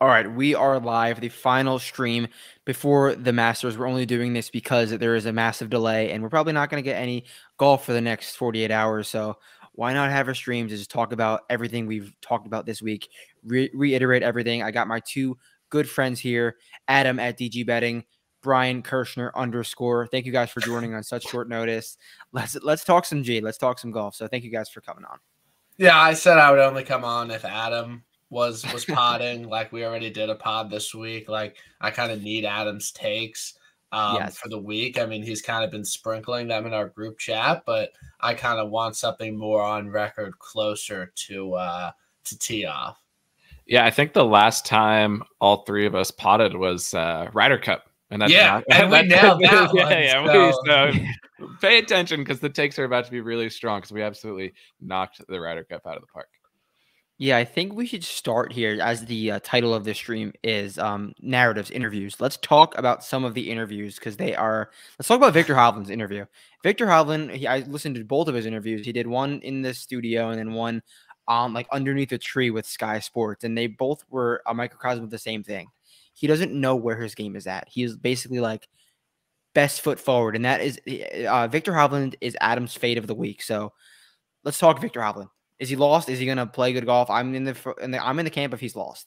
All right, we are live. The final stream before the Masters. We're only doing this because there is a massive delay, and we're probably not going to get any golf for the next 48 hours. So why not have our streams and just talk about everything we've talked about this week, re- reiterate everything. I got my two good friends here, Adam at DG Betting, Brian Kirschner underscore. Thank you guys for joining on such short notice. Let's let's talk some G. Let's talk some golf. So thank you guys for coming on. Yeah, I said I would only come on if Adam was was podding. like we already did a pod this week. Like I kind of need Adam's takes um, yes. for the week. I mean, he's kind of been sprinkling them in our group chat, but I kind of want something more on record, closer to uh, to tee off. Yeah, I think the last time all three of us potted was uh, Ryder Cup. And that's yeah, not, and we nailed that one. Yeah, yeah. So. We, so pay attention because the takes are about to be really strong because we absolutely knocked the Ryder Cup out of the park. Yeah, I think we should start here as the uh, title of this stream is um, narratives interviews. Let's talk about some of the interviews because they are. Let's talk about Viktor Hovland's interview. Viktor Hovland, he, I listened to both of his interviews. He did one in the studio and then one on um, like underneath a tree with Sky Sports, and they both were a microcosm of the same thing. He doesn't know where his game is at. He is basically like best foot forward, and that is uh, Viktor Hovland is Adam's fate of the week. So let's talk Viktor Hovland. Is he lost? Is he going to play good golf? I'm in the, in the I'm in the camp if he's lost.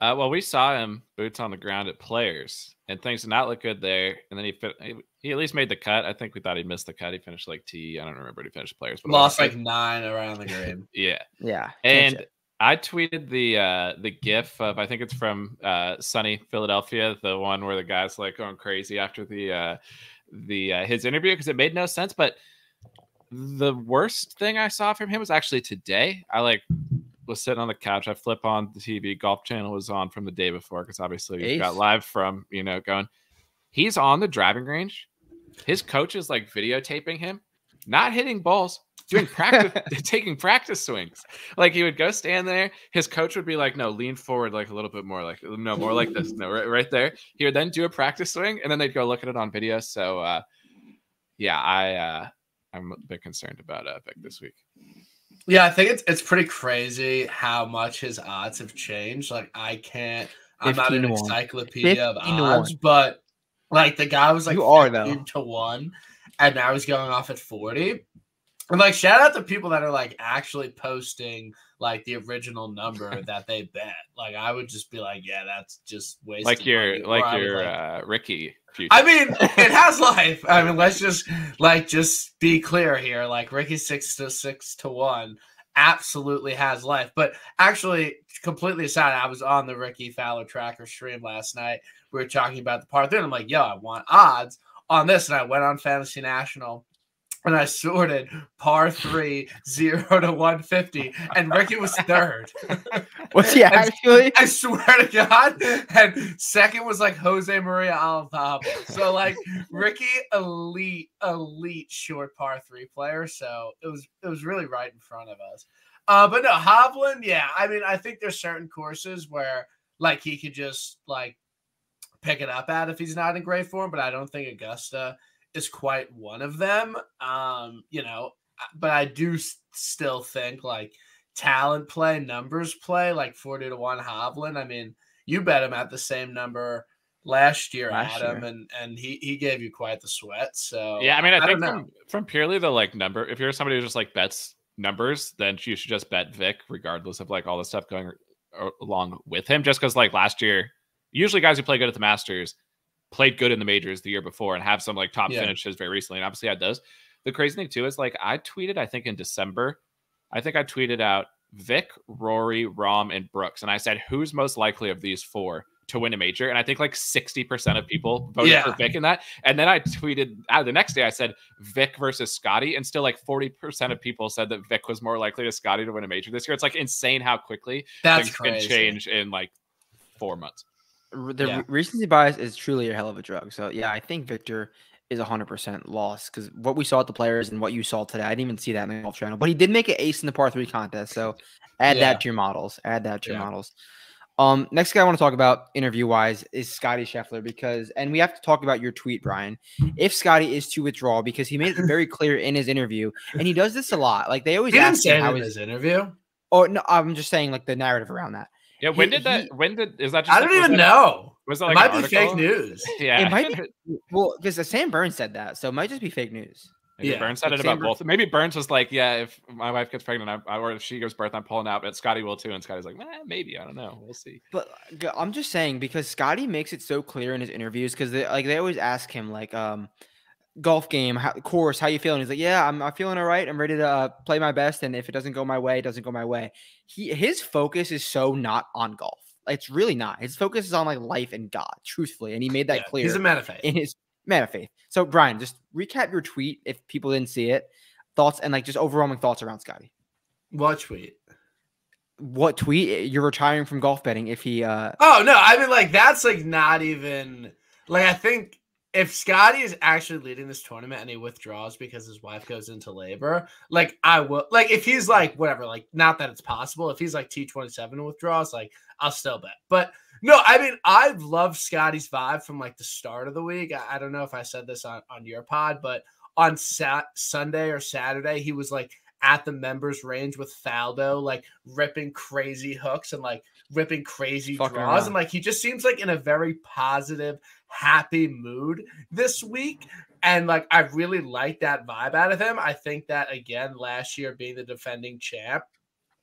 Uh, well, we saw him boots on the ground at Players, and things did not look good there. And then he he, he at least made the cut. I think we thought he missed the cut. He finished like T. I don't remember. He finished Players, but lost like nine around the green. yeah, yeah. And I tweeted the uh, the GIF of I think it's from uh, Sunny Philadelphia, the one where the guy's like going crazy after the uh, the uh, his interview because it made no sense, but the worst thing I saw from him was actually today. I like was sitting on the couch. I flip on the TV. Golf Channel was on from the day before because obviously we got live from you know going. He's on the driving range. His coach is like videotaping him, not hitting balls, doing practice, taking practice swings. Like he would go stand there. His coach would be like, "No, lean forward like a little bit more, like no more like this, no right, right there." He would then do a practice swing, and then they'd go look at it on video. So, uh, yeah, I uh, I'm a bit concerned about Epic this week. Yeah, I think it's it's pretty crazy how much his odds have changed. Like I can't I'm not an encyclopedia of odds, but like the guy was like you are though to one, and now he's going off at 40. And like shout out to people that are like actually posting like the original number that they bet. Like I would just be like, yeah, that's just wasting. Like your like your like, uh, Rickie. Future. I mean, it has life. I mean, let's just like just be clear here. Like Rickie six to six to one absolutely has life. But actually, completely aside, I was on the Rickie Fowler tracker stream last night. We were talking about the part there. I'm like, yo, I want odds on this. And I went on Fantasy National and I sorted par three zero to one fifty, and Rickie was third. Was he actually? I swear to God. And second was like Jose Maria Olazabal. So like Rickie, elite, elite short par three player. So it was it was really right in front of us. Uh, but no, Hovland, yeah. I mean, I think there's certain courses where like he could just like pick it up at if he's not in great form, but I don't think Augusta is quite one of them. Um, you know, but I do still think like talent play, numbers play, like 40 to 1 Hovland. I mean, you bet him at the same number last year, last Adam, year. and and he he gave you quite the sweat. So yeah, I mean, I, I think from, from purely the like number, if you're somebody who just like bets numbers, then you should just bet Vic, regardless of like all the stuff going along with him. Just because like last year, usually guys who play good at the Masters played good in the majors the year before and have some like top yeah. finishes very recently. And obviously had those. The crazy thing too is like I tweeted, I think in December, I think I tweeted out Vic, Rory, Rahm, and Brooks. And I said, who's most likely of these four to win a major? And I think like 60% of people voted yeah. for Vic in that. And then I tweeted out uh, the next day, I said Vic versus Scotty. And still like 40% of people said that Vic was more likely to Scotty to win a major this year. It's like insane how quickly That's things crazy. can change in like four months the yeah. recency bias is truly a hell of a drug. So yeah, I think Viktor is 100% lost because what we saw at the players and what you saw today, I didn't even see that in the golf channel. But he did make an ace in the par three contest. So add yeah. that to your models. Add that to yeah. your models. Um, next guy I want to talk about interview wise is Scottie Scheffler because, and we have to talk about your tweet, Brian. If Scotty is to withdraw, because he made it very clear in his interview, and he does this a lot. Like they always he ask him how his interview. Oh no, I'm just saying like the narrative around that Yeah, when He- did that? he- when did is that? Just I like- don't was even that- know. Was that It like might an be fake news. Yeah, It might be well because Sam Burns said that, so it might just be fake news. Maybe Yeah, Burns said like it about Sam both. Maybe Burns was like, "Yeah, if my wife gets pregnant, I, I, or if she gives birth, I'm pulling out." But Scotty will too, and Scotty's like, eh, "Maybe I don't know. We'll see." But I'm just saying because Scotty makes it so clear in his interviews because they like they always ask him like um golf game how, course how you feeling? He's like yeah I'm, I'm feeling all right. I'm ready to uh, play my best and if it doesn't go my way it doesn't go my way. He his focus is so not on golf. It's really not. His focus is on like life and God truthfully and he made that Yeah, clear He's a man of faith. in his man of faith. So Brian just recap your tweet if people didn't see it. Thoughts and like just overwhelming thoughts around Scotty. What tweet? what tweet? You're retiring from golf betting if he uh Oh no, I mean like that's like not even like I think if Scotty is actually leading this tournament and he withdraws because his wife goes into labor, like I will like if he's like whatever, like not that it's possible. If he's like T twenty seven withdraws, like I'll still bet. But no, I mean I've loved Scotty's vibe from like the start of the week. I, I don't know if I said this on on your pod, but on sat Sunday or Saturday, he was like at the members range with Faldo, like ripping crazy hooks and like ripping crazy Fucking draws. around. And like he just seems like in a very positive, happy mood this week. And like I really like that vibe out of him. I think that again, last year being the defending champ,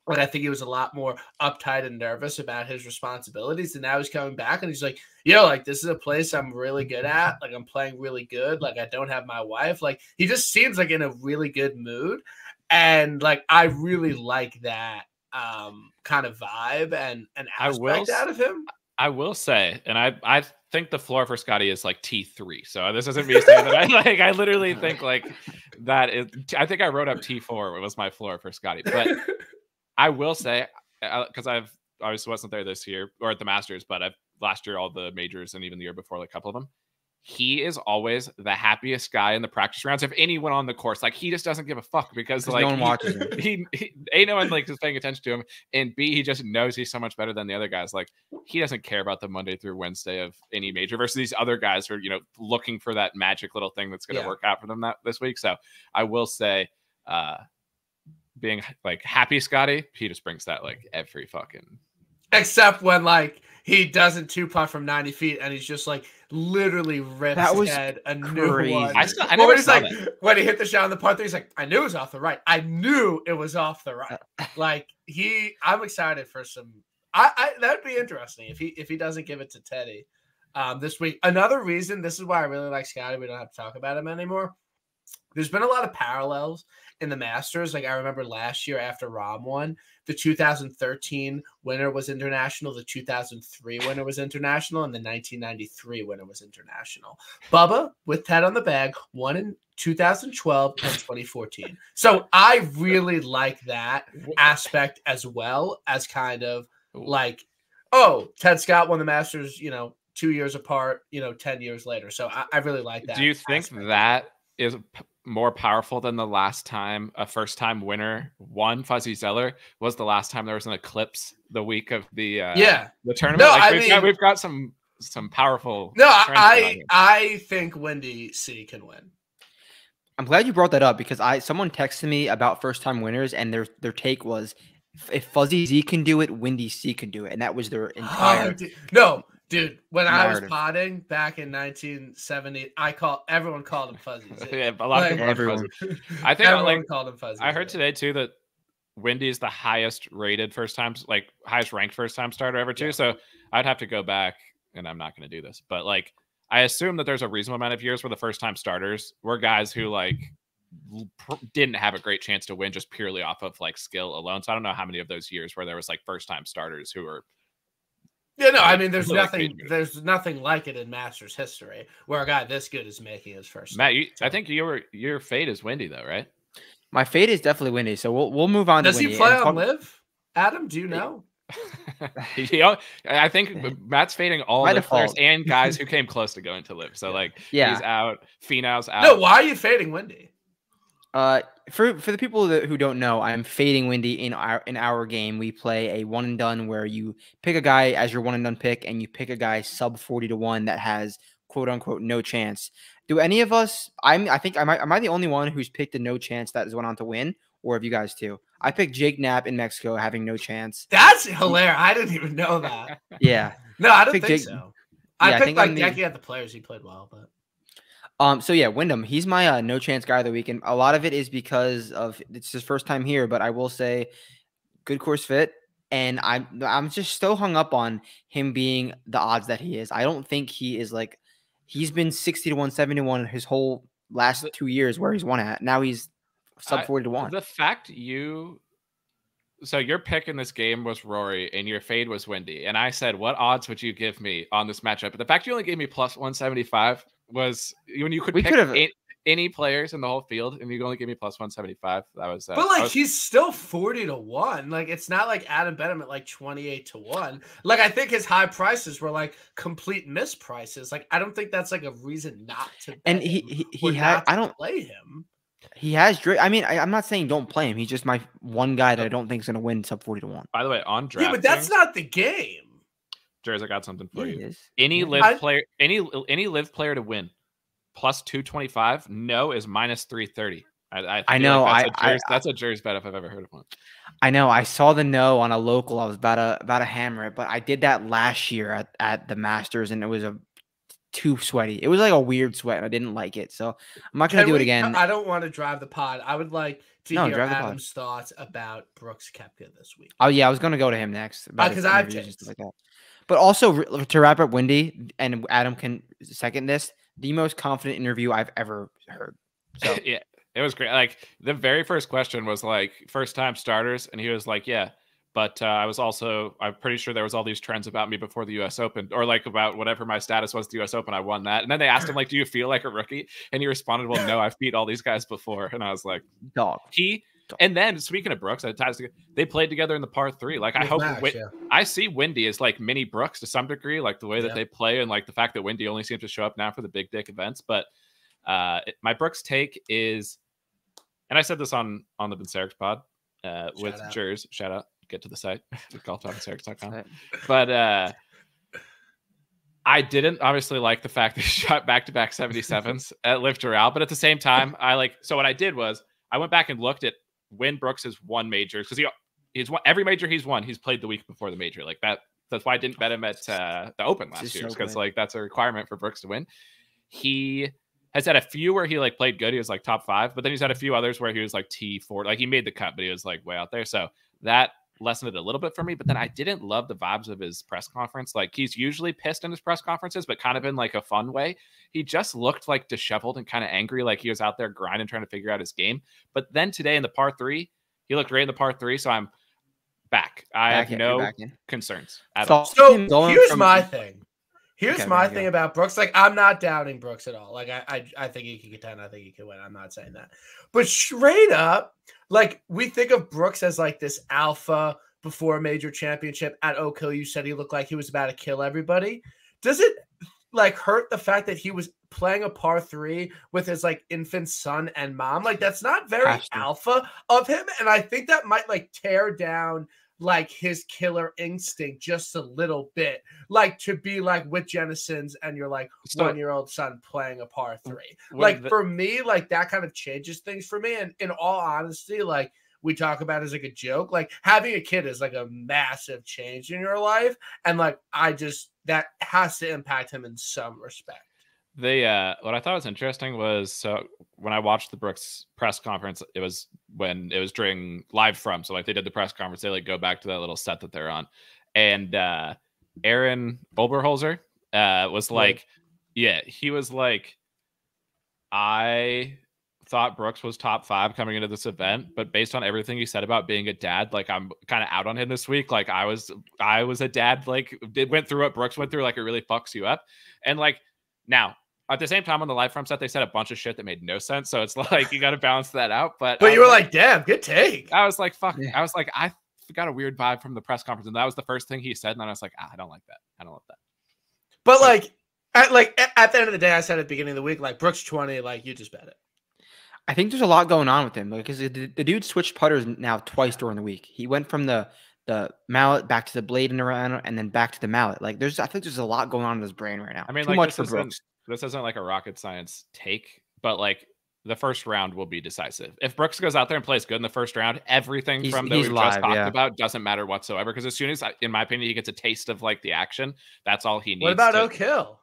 like I think he was a lot more uptight and nervous about his responsibilities. And now he's coming back and he's like, yo, like this is a place I'm really good at. Like I'm playing really good. Like I don't have my wife. Like he just seems like in a really good mood. And like I really like that um kind of vibe and an I will aspect out of him. I will say, and I I think the floor for Scotty is like T three. So this isn't me saying that. I like. I literally think like that is. I think I wrote up T four was my floor for Scotty, but I will say because I've obviously wasn't there this year or at the Masters, but I've last year all the majors and even the year before like a couple of them. He is always the happiest guy in the practice rounds of anyone on the course. Like he just doesn't give a fuck because like no one he- watches him he, he a no one like is paying attention to him and b he just knows he's so much better than the other guys like he doesn't care about the monday through wednesday of any major versus these other guys who are you know looking for that magic little thing that's going to Yeah. work out for them that this week so i will say uh being like happy scotty he just brings that like every fucking Except when like he doesn't two putt from 90 feet and he's just like literally rips That was head a new one. i still i never when he's saw like that. when he hit the shot on the par three, he's like, I knew it was off the right. I knew it was off the right. Uh, Like he, I'm excited for some. I, I that'd be interesting if he if he doesn't give it to Teddy um, this week. Another reason, this is why I really like Scotty. We don't have to talk about him anymore. There's been a lot of parallels in the Masters. Like I remember last year after Rahm won, the 2013 winner was international, the 2003 winner was international, and the 1993 winner was international. Bubba with Ted on the bag won in 2012 and 2014. So I really like that aspect as well as kind of like, oh, Ted Scott won the Masters, you know, two years apart, you know, 10 years later. So I, I really like that. do you think aspect. that is p- more powerful than the last time a first time winner won Fuzzy Zoeller was the last time there was an eclipse the week of the uh Yeah. the tournament No, like, I we've, got, mean- we've got some some powerful No, trends going on I. I think Wendy C can win. I'm glad you brought that up because I someone texted me about first time winners and their their take was if Fuzzy Z can do it, Windy C can do it, and that was their entire. dude. No, dude. When I was potting back in 1970, I call everyone called him Fuzzy. Yeah, a lot Like- of people Everyone. I think, everyone like, called him Fuzzy. I heard today too that Wendy is the highest rated first time, like highest ranked first time starter ever too. Yeah. So I'd have to go back, and I'm not going to do this, but like I assume that there's a reasonable amount of years where the first time starters were guys who like didn't have a great chance to win just purely off of like skill alone. So I don't know how many of those years where there was like first time starters who were Yeah, no, I mean, there's nothing, there's nothing like it in Masters history where a guy this good is making his first. Matt. You, I think your your fate is windy though, right? My fate is definitely Windy, so we'll we'll move on. Does to he Windy play and on talk- live? Adam, do you know? He al- I think Matt's fading all By the players and guys who came close to going to live. So like Yeah, he's out, Finau's out. No, why are you fading Wendy? Uh, for for the people that, who don't know, I'm fading Windy in our in our game. We play a one and done where you pick a guy as your one and done pick, and you pick a guy sub forty to one that has quote unquote no chance. Do any of us? I'm I think am I am I the only one who's picked a no chance that has went on to win, or have you guys too? I picked Jake Knapp in Mexico, having no chance. That's hilarious. I didn't even know that. Yeah. No, I don't Pick think Jake- so. I Yeah, I picked think like I'm the- at the players. He played well, but Um. So yeah, Wyndham. He's my uh, no chance guy of the week, and a lot of it is because of it's his first time here. But I will say, good course fit, and I'm I'm just so hung up on him being the odds that he is. I don't think he is like he's been sixty to one, seventy one his whole last The- two years where he's won at. Now he's sub forty to one. The fact you so your pick in this game was Rory and your fade was Wendy. And I said, What odds would you give me on this matchup? But the fact you only gave me plus 175 was when you could We pick could've- a- any players in the whole field and you only gave me plus 175. That was uh, but like was- he's still forty to one. Like it's not like Adam Benham at like twenty eight to one. Like I think his high prices were like complete misprices. Like I don't think that's like a reason not to. And he he, he had I don't play him. he has Drake. I mean I, I'm not saying don't play him. He's just my one guy that I don't think is gonna win sub forty to one. by the way, on draft. Yeah, but that's not the game. Jersey, I got something for Yeah, you. he. Any Yeah. live I- player, any any live player to win, plus two twenty five. No is minus three thirty. I, I, I know, Like that's, I- a I- Jers, that's a Jers bet if I've ever heard of one. I know. I saw the no on a local. I was about to about to hammer it, but I did that last year at, at the Masters, and it was a too sweaty. It was like a weird sweat. and I didn't like it, so I'm not gonna Can do it again. I don't want to drive the pod. I would like to No, hear drive the pod. Adam's thoughts about Brooks Koepka this week. oh yeah, I was gonna go to him next because his Uh, 'cause I have interviews and stuff takes. like that. But also to wrap up, Wendy and Adam can second this. The most confident interview I've ever heard. So yeah, it was great. Like the very first question was like first time starters, and he was like, "Yeah." But uh, I was also, I'm pretty sure there was all these trends about me before the U.S. Open, or like about whatever my status was at the U.S. Open. I won that, and then they asked him like, "Do you feel like a rookie?" And he responded, "Well, no, I've beat all these guys before." And I was like, dog. "He." And then speaking of Brooks, I ties together- they played together in the par three. Like I hope Max, Win- yeah. I see Wendy as like mini Brooks to some degree, like the way that Yeah. they play and like the fact that Wendy only seems to show up now for the big dick events. But uh it- my Brooks take is, and I said this on on the Vincerics pod uh, with Shout out. Jers. Shout out, get to the site golf.vincerics.com. But But uh I didn't obviously like the fact that he shot back to back 77s at LIV Doral, but at the same time, I like so what I did was I went back and looked at when Brooks has won majors because he he's won every major he's won, he's played the week before the major. Like that that's why I didn't bet him at uh, the Open last year because good. like that's a requirement for Brooks to win. He has had a few where he like played good, he was like top five, but then he's had a few others where he was like T four, like he made the cut, but he was like way out there. So that lessened it a little bit for me. But then I didn't love the vibes of his press conference. Like he's usually pissed in his press conferences, but kind of in like a fun way. He just looked like disheveled and kind of angry, like he was out there grinding, trying to figure out his game. But then today in the par three, he looked great in the par three. So I'm back. I back have in, no back concerns at So- all. So here's from- my thing. Here's Okay, my thing go. about Brooks. Like, I'm not doubting Brooks at all. Like, I, I, I think he can contend. I think he can win. I'm not saying that. But straight up, like, we think of Brooks as like this alpha before a major championship. At Oak Hill, you said he looked like he was about to kill everybody. Does it like hurt the fact that he was playing a par three with his like infant son and mom? Like, that's not very alpha of him. And I think that might like tear down like his killer instinct just a little bit like to be like with Jena Sims and your like So- one year old son playing a par three. Like the- for me, like that kind of changes things for me. And in all honesty, like we talk about it as like a joke, like having a kid is like a massive change in your life. And like I just that has to impact him in some respect. They uh what I thought was interesting was so when I watched the Brooks press conference, it was when it was during live from. So like they did the press conference, they like go back to that little set that they're on. And uh Aaron Oberholser uh was like, yeah, he was like, I thought Brooks was top five coming into this event, but based on everything he said about being a dad, like I'm kind of out on him this week. Like I was, I was a dad. Like did went through what Brooks went through. Like it really fucks you up. And like now, at the same time on the live from set, they said a bunch of shit that made no sense. So it's like you got to balance that out. But But I you were like, damn, good take. I was like, fuck. Yeah. I was like, I got a weird vibe from the press conference, and that was the first thing he said. And then I was like, ah, I don't like that. I don't like that. But like at like at the end of the day, I said at the beginning of the week, like Brooks 20, like you just bet it. I think there's a lot going on with him because the, the dude switched putters now twice during the week. He went from the the mallet back to the blade and around, and then back to the mallet. Like there's, I think there's a lot going on in his brain right now. I mean, too like, much for isn't- Brooks. This isn't like a rocket science take, but like the first round will be decisive. If Brooks goes out there and plays good in the first round, everything He's- from that he's we've live, just talked yeah. about doesn't matter whatsoever. Because as soon as, in my opinion, he gets a taste of like the action, that's all he needs. What about to- Oak Hill?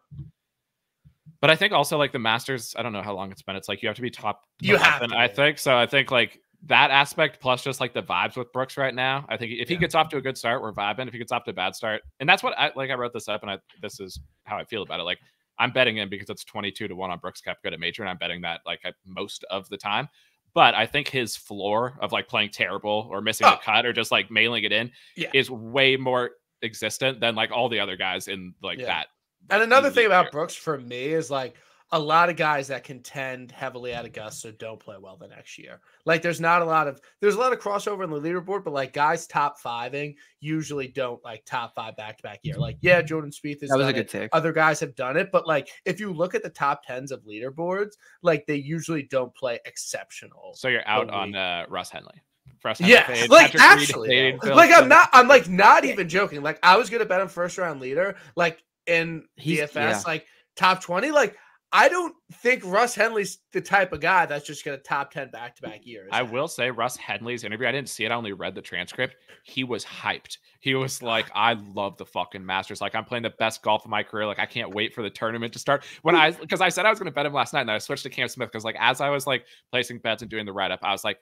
But I think also like the Masters, I don't know how long it's been. It's like you have to be top. You have to I think so. I think like that aspect plus just like the vibes with Brooks right now. I think if he Yeah. gets off to a good start, we're vibing. If he gets off to a bad start, and that's what I like. I wrote this up, and I this is how I feel about it. Like I'm betting him because it's 22 to one on Brooks kept good at major, and I'm betting that like most of the time. But I think his floor of like playing terrible or missing Oh. the cut or just like mailing it in Yeah. is way more existent than like all the other guys in like Yeah. that. And another thing about here. Brooks for me is like a lot of guys that contend heavily at Augusta don't play well the next year. Like there's not a lot of there's a lot of crossover in the leaderboard, but like guys top fiving usually don't like top five back to back year. Like yeah, Jordan Spieth is That was a good it. take. Other guys have done it, but like if you look at the top tens of leaderboards, like they usually don't play exceptional. So you're out on we- uh, Russ Henley. Russ Henley Yes, fade, like Patrick actually, fade, though. Like I'm not, I'm like not even joking. Like I was gonna bet him first round leader, like in He's- DFS, yeah. like top twenty. Like I don't think Russ Henley's the type of guy that's just gonna top ten back to back years. I will say Russ Henley's interview. I didn't see it. I only read the transcript. He was hyped. He was like, "I love the fucking Masters. Like, I'm playing the best golf of my career. Like, I can't wait for the tournament to start." When I, because I said I was going to bet him last night, and I switched to Cam Smith because, like, as I was like placing bets and doing the write up, I was like,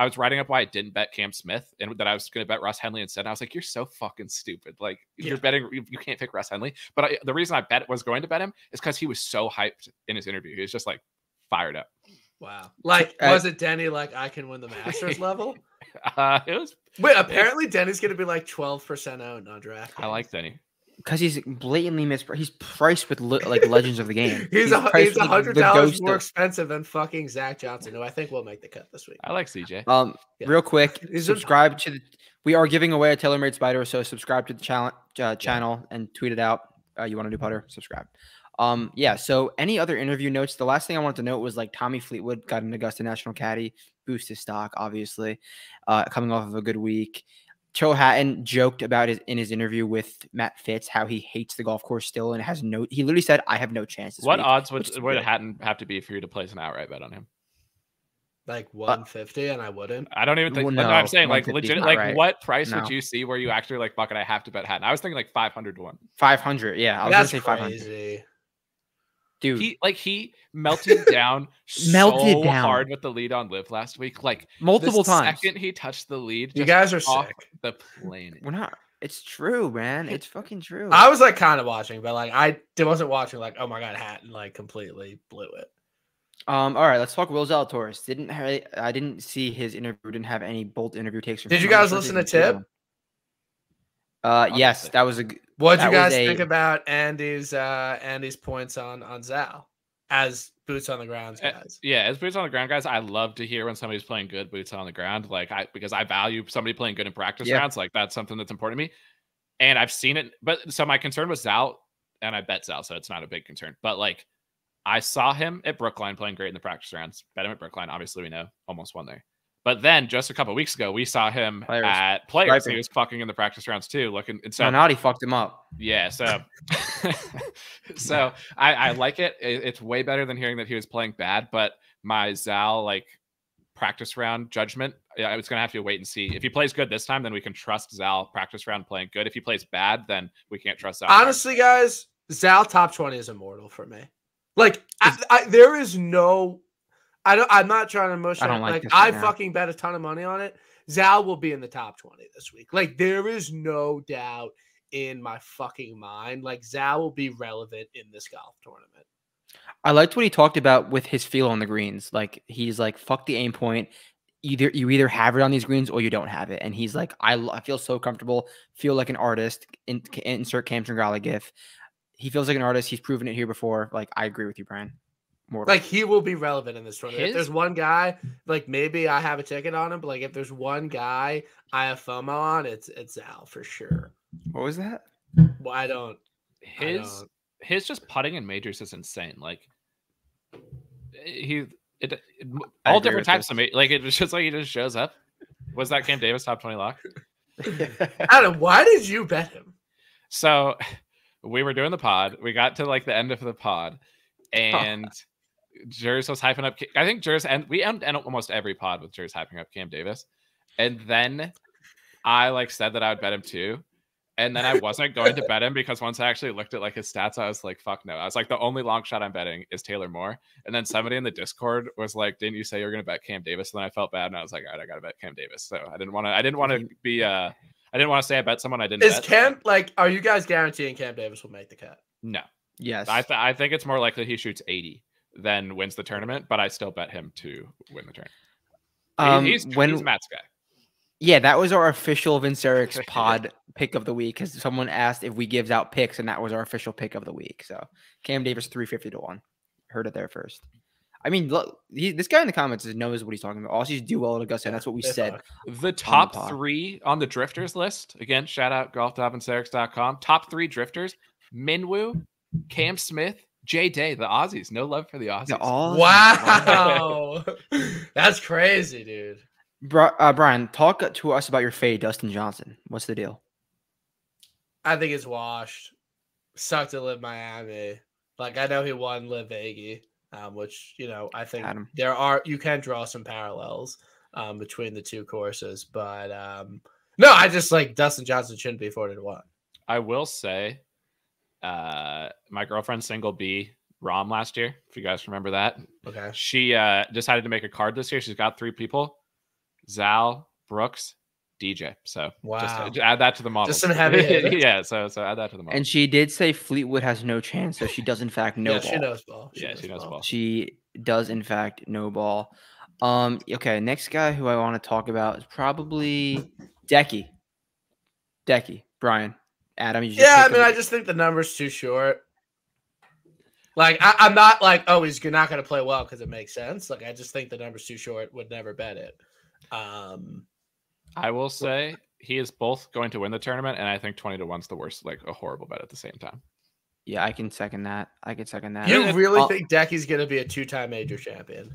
I was writing up why I didn't bet Cam Smith and that I was going to bet Russ Henley instead. And I was like, "You're so fucking stupid. Like, you're betting. You, you can't pick Russ Henley." But I, the reason I bet was going to bet him is because he was so hyped in his interview. He was just like fired up. Wow. Like Uh, was it Denny? Like I can win the Masters level. Uh, it was. Wait, apparently Denny's gonna be like twelve percent owned on draft. I like Denny. Because he's blatantly mispriced. He's priced with li- like legends of the game. He's, a he's a hundred dollars more of- expensive than fucking Zach Johnson, who I think will make the cut this week. I like CJ. Um, Yeah. real quick, subscribe to the. We are giving away a TaylorMade Spider, so subscribe to the channel uh, channel and tweet it out. Uh, you want to do putter? Subscribe. Um, yeah. So, any other interview notes? The last thing I wanted to note was like Tommy Fleetwood got an Augusta National Caddy, boost his stock, obviously, uh, coming off of a good week. Joe Hatton joked about his in his interview with Matt Fitz how he hates the golf course still and has no. He literally said, "I have no chance." This What week," odds would is would good. Hatton have to be for you to place an outright bet on him? Like uh, one fifty, and I wouldn't. I don't even think. Well, no, I'm saying like legit. not Like right. what price No. would you see where you actually like bucket? I have to bet Hatton. I was thinking like 500 to one. Five hundred. Yeah, I was That's gonna say five hundred. Crazy. Dude, He like he melted down Melted so down. hard with the lead on live last week. Like multiple the times. Second he touched the lead, You guys are off sick. the planet. We're not. It's true, man. It's fucking true. I was like kind of watching, but like I d- wasn't watching. Like, oh my god, Hatton like completely blew it. Um. All right. Let's talk. Will Zalatoris didn't. Ha- I didn't see his interview. Didn't have any bolt interview takes. From Did you guys listen to Tip? them. Uh. Yes, that was a. g- What'd you That was guys think about Andy's uh Andy's points on on Zal as boots on the ground Uh, guys? Yeah, as boots on the ground guys, I love to hear when somebody's playing good boots on the ground. Like I because I value somebody playing good in practice Yeah. rounds. Like that's something that's important to me. And I've seen it, but so my concern was Zal, and I bet Zal, so it's not a big concern. But like I saw him at Brookline playing great in the practice rounds. Bet him at Brookline. Obviously, we know almost won there. But then just a couple weeks ago, we saw him Players. at players. and He was fucking in the practice rounds too. Looking and so Donati fucked him up. yeah, so so I, I like it. It- It's way better than hearing that he was playing bad. But my Zal like practice round judgment, yeah, I was gonna have to wait and see. If he plays good this time, then we can trust Zal practice round playing good. If he plays bad, then we can't trust Zal. Honestly, guys, Zal top twenty is immortal for me. Like, I, I, there is no. I don't. I'm not trying to emotion. I don't like like I now. fucking bet a ton of money on it. Zal will be in the top twenty this week. Like, there is no doubt in my fucking mind. Like, Zal will be relevant in this golf tournament. I liked what he talked about with his feel on the greens. Like he's like, "Fuck the aim point." Either you either have it on these greens or you don't have it. And he's like, "I, I feel so comfortable. Feel like an artist." In, insert Cam Tringale gif. He feels like an artist. He's proven it here before. Like I agree with you, Brian. More Like, he will be relevant in this tournament. His- If there's one guy, like maybe I have a ticket on him, but like if there's one guy I have FOMO on, it's it's Al for sure. what was that? Well, I don't. I his don't. his just putting in majors is insane. Like eh, he it, it- all different types this. of ma- like it was just like he just shows up. Was that Cam Davis top twenty lock? Adam, why did you bet him? So we were doing the pod. We got to like the end of the pod, and Jers was hyping up. I think Jers and we end, end almost every pod with Jers hyping up Cam Davis, and then I like said that I would bet him too, and then I wasn't going to bet him because once I actually looked at like his stats, I was like, "Fuck no!" I was like, the only long shot I'm betting is Taylor Moore, and then somebody in the Discord was like, "Didn't you say you were going to bet Cam Davis?" And then I felt bad, and I was like, "All right, I got to bet Cam Davis." So I didn't want to. I didn't want to be. uh I didn't want to say I bet someone I didn't. Is bet. Cam like? Are you guys guaranteeing Cam Davis will make the cut? No, Yes. I th- I think it's more likely he shoots 80 than wins the tournament, but I still bet him to win the tournament. Um, he's, when he's Matt's guy. yeah, that was our official Vince Eric's pod pick of the week because someone asked if we gives out picks, and that was our official pick of the week. So Cam Davis three fifty to one. Heard it there first. I mean, look, he, this guy in the comments knows what he's talking about. Aussies do well at Augusta, and that's what we They said. fuck. The top pod. three on the drifters list. Again, shout out golfdobandserex.com. Top three drifters: Minwoo, Cam Smith, Jay Day, the Aussies. No love for the Aussies. Yeah, all Wow, that's crazy, dude. Bri- uh, Brian, talk to us about your fade, Dustin Johnson. What's the deal? I think it's washed. Sucked to LIV Miami. Like I know he won LIV Vegas, um, which you know I think Adam. there are you can draw some parallels um, between the two courses, but um, no, I just like Dustin Johnson shouldn't be forty to one. I will say, uh, my girlfriend single B Rahm last year. If you guys remember that, Okay, she uh, decided to make a card this year. She's got three people: Zal, Brooks, DJ. So Wow. just add that to the model. some heavy hitters. yeah. So so add that to the model. And she did say Fleetwood has no chance, so she does in fact know yeah, ball. she knows ball. Yeah, she knows ball. She does in fact know ball. Um, okay, next guy who I want to talk about is probably Decky. Decky, Brian, Adam. You Yeah, I pick mean, I just think the number's too short. Like, I, I'm not like, oh, he's not going to play well because it makes sense. Like, I just think the number's too short. Would never bet it. Um, I will say he is both going to win the tournament, and I think twenty to one's the worst, like a horrible bet at the same time. yeah, I can second that. I can second that. you if- really uh, think Decky's going to be a two-time major champion,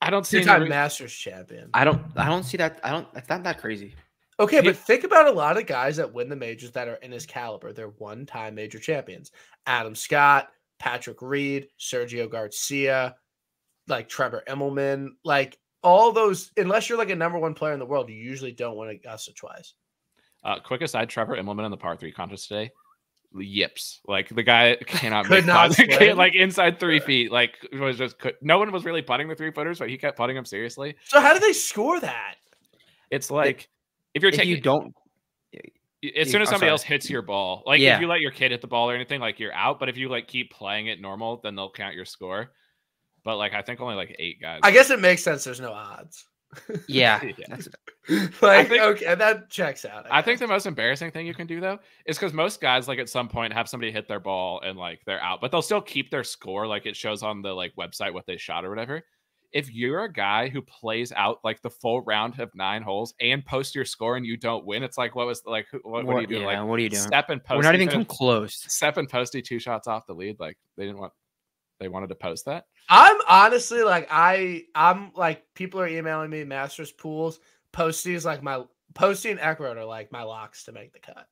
I don't see any two-time re- Masters champion? I don't. I don't see that. I don't. It's not that crazy. Okay, but think about a lot of guys that win the majors that are in his caliber. They're one-time major champions. Adam Scott, Patrick Reed, Sergio Garcia, like Trevor Immelman, like all those. Unless you're like a number one player in the world, you usually don't win Augusta twice. Uh, quick aside, Trevor Immelman in the par three contest today, yips. Like the guy cannot Could make not like inside three feet. Like it was just could, no one was really putting the three footers, but he kept putting them seriously. So how do they score that? It's like if you're If you don't, as soon as somebody else hits your ball, like Yeah. if you let your kid hit the ball or anything, like you're out. But if you like keep playing it normal, then they'll count your score. But like I think only like eight guys. I guess it makes sense. There's no odds. yeah, Yeah. like think- okay, that checks out. I think the most embarrassing thing you can do though is because most guys like at some point have somebody hit their ball and like they're out, but they'll still keep their score. Like it shows on the like website what they shot or whatever. If you're a guy who plays out like the full round of nine holes and post your score and you don't win, it's like what was like who- what, what, are you doing? yeah, like what are you doing? step and post. We're not even come close. Step and posty two shots off the lead. Like they didn't want they wanted to post that. I'm honestly like I I'm like people are emailing me Masters pools. Posty is like my Posty and Eckroat are like my locks to make the cut.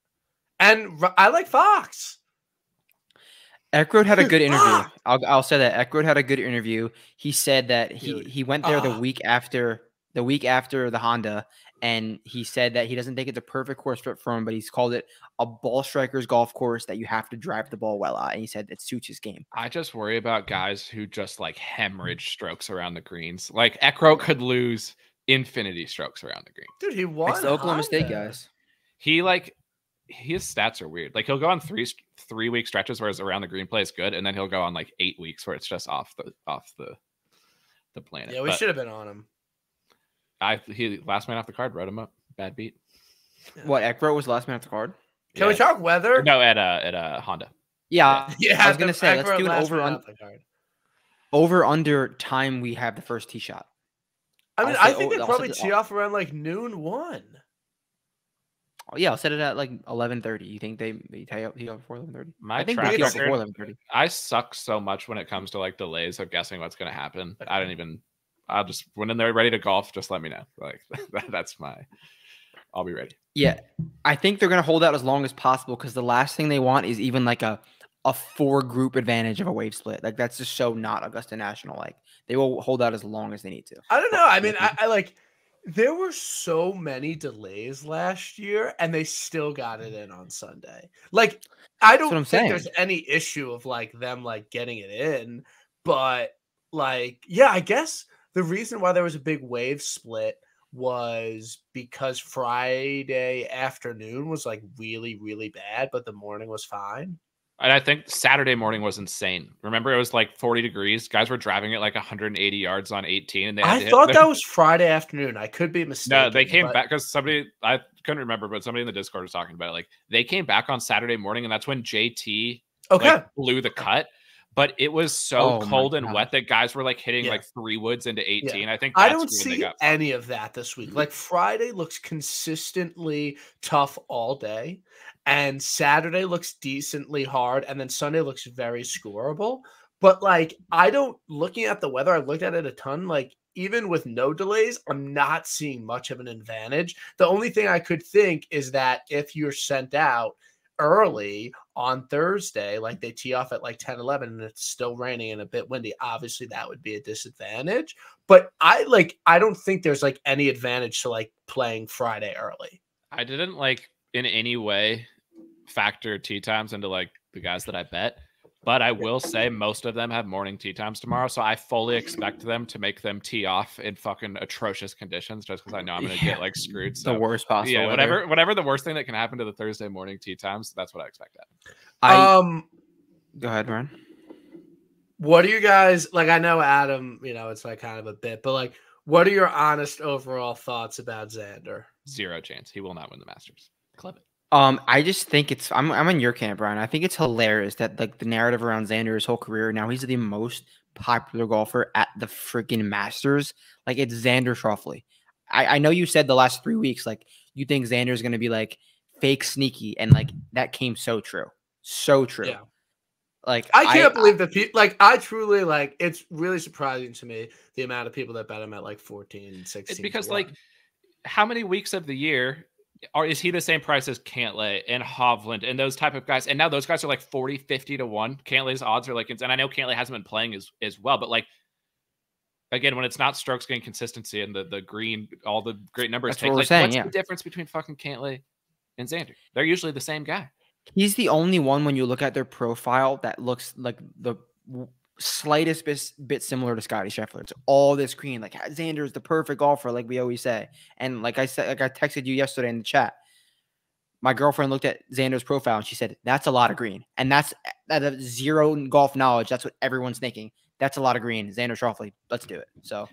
And I like Fox. Eckroat had a good interview. I'll, I'll say that Eckroat had a good interview. He said that he, Dude. he went there the week after the week after the Honda, and he said that he doesn't think it's a perfect course fit for him, but he's called it a ball striker's golf course that you have to drive the ball well at. And he said it suits his game. I just worry about guys who just like hemorrhage strokes around the greens. Like Eckro could lose infinity strokes around the green. Dude, he won. It's the Oklahoma State guys. He like his stats are weird. Like he'll go on three three week stretches where his around the green play is good, and then he'll go on like eight weeks where it's just off the off the the planet. Yeah, we But should have been on him. I he last man off the card wrote him up. Bad beat. What Eckroat was last man off the card? Can we talk weather? No, at uh at uh Honda. Yeah, Yeah, I was gonna the say, let's do an over man on- the card. over under time we have the first tee shot. I mean, I'll I think o- they probably tee off around like noon one. Oh, yeah, I'll set it at like eleven thirty. You think they they tee up tee up before eleven thirty? My I think track they record- before eleven thirty. I suck so much when it comes to like delays of guessing what's going to happen. I don't even. I'll just when they're ready to golf, just let me know. Like that, that's my. I'll be ready. Yeah, I think they're gonna hold out as long as possible because the last thing they want is even like a a four group advantage of a wave split. Like that's just so not Augusta National. Like they will hold out as long as they need to. I don't know. I mean, I, I like there were so many delays last year and they still got it in on Sunday. Like I don't think saying. there's any issue of like them like getting it in, but like yeah, I guess the reason why there was a big wave split was because Friday afternoon was like really really bad, but the morning was fine. And I think Saturday morning was insane. Remember, it was like 40 degrees. Guys were driving it like 180 yards on 18, and they. I thought that was Friday afternoon. I could be mistaken. No, they came but- back because somebody I couldn't remember, but somebody in the Discord was talking about it. Like they came back on Saturday morning, and that's when JT Okay, like, blew the cut. But it was so Oh cold and wet that guys were like hitting Yeah. like three woods into 18. I think I don't see any of that this week. Mm-hmm. Like Friday looks consistently tough all day, and Saturday looks decently hard, and then Sunday looks very scoreable. But like, I don't looking at the weather, I looked at it a ton. Like, even with no delays, I'm not seeing much of an advantage. The only thing I could think is that if you're sent out early on Thursday, like they tee off at like 10, 11, and it's still raining and a bit windy, obviously that would be a disadvantage. But I like, I don't think there's like any advantage to like playing Friday early. I didn't like in any way factor tea times into like the guys that I bet, but I will say most of them have morning tea times tomorrow, so I fully expect them to make them tee off in fucking atrocious conditions, just because I know I'm gonna Yeah. get like screwed. The worst possible. yeah, weather. whatever, whatever the worst thing that can happen to the Thursday morning tea times, that's what I expect. To. I um, go ahead, Ryan. what are you guys like? I know Adam, you know, it's like kind of a bit, but like, what are your honest overall thoughts about Xander? Zero chance he will not win the Masters. Clip it. Um, I just think it's I'm I'm in your camp, Brian. I think it's hilarious that like the narrative around Xander his whole career now he's the most popular golfer at the freaking Masters. Like it's Xander Schauffele. I I know you said the last three weeks like you think Xander's gonna be like fake sneaky, and like that came so true, so true. Yeah. Like I can't believe that people like I truly like it's really surprising to me the amount of people that bet him at like 14, 16. It's because like how many weeks of the year are is he the same price as Cantlay and Hovland and those type of guys? And now those guys are like 40, 50 to 1. Cantlay's odds are like and I know Cantlay hasn't been playing as as well, but like again, when it's not strokes gain consistency and the the green, all the great numbers That's take, what like, saying, what's yeah. the difference between fucking Cantlay and Xander? They're usually the same guy. He's the only one when you look at their profile that looks like the slightest bit, bit similar to Scottie Scheffler. It's all this green. Like Xander is the perfect golfer, like we always say. And like I said, like I texted you yesterday in the chat. My girlfriend looked at Xander's profile and she said, "That's a lot of green." And that's that of zero golf knowledge. That's what everyone's thinking. That's a lot of green. Xander Schauffele. Let's do it. So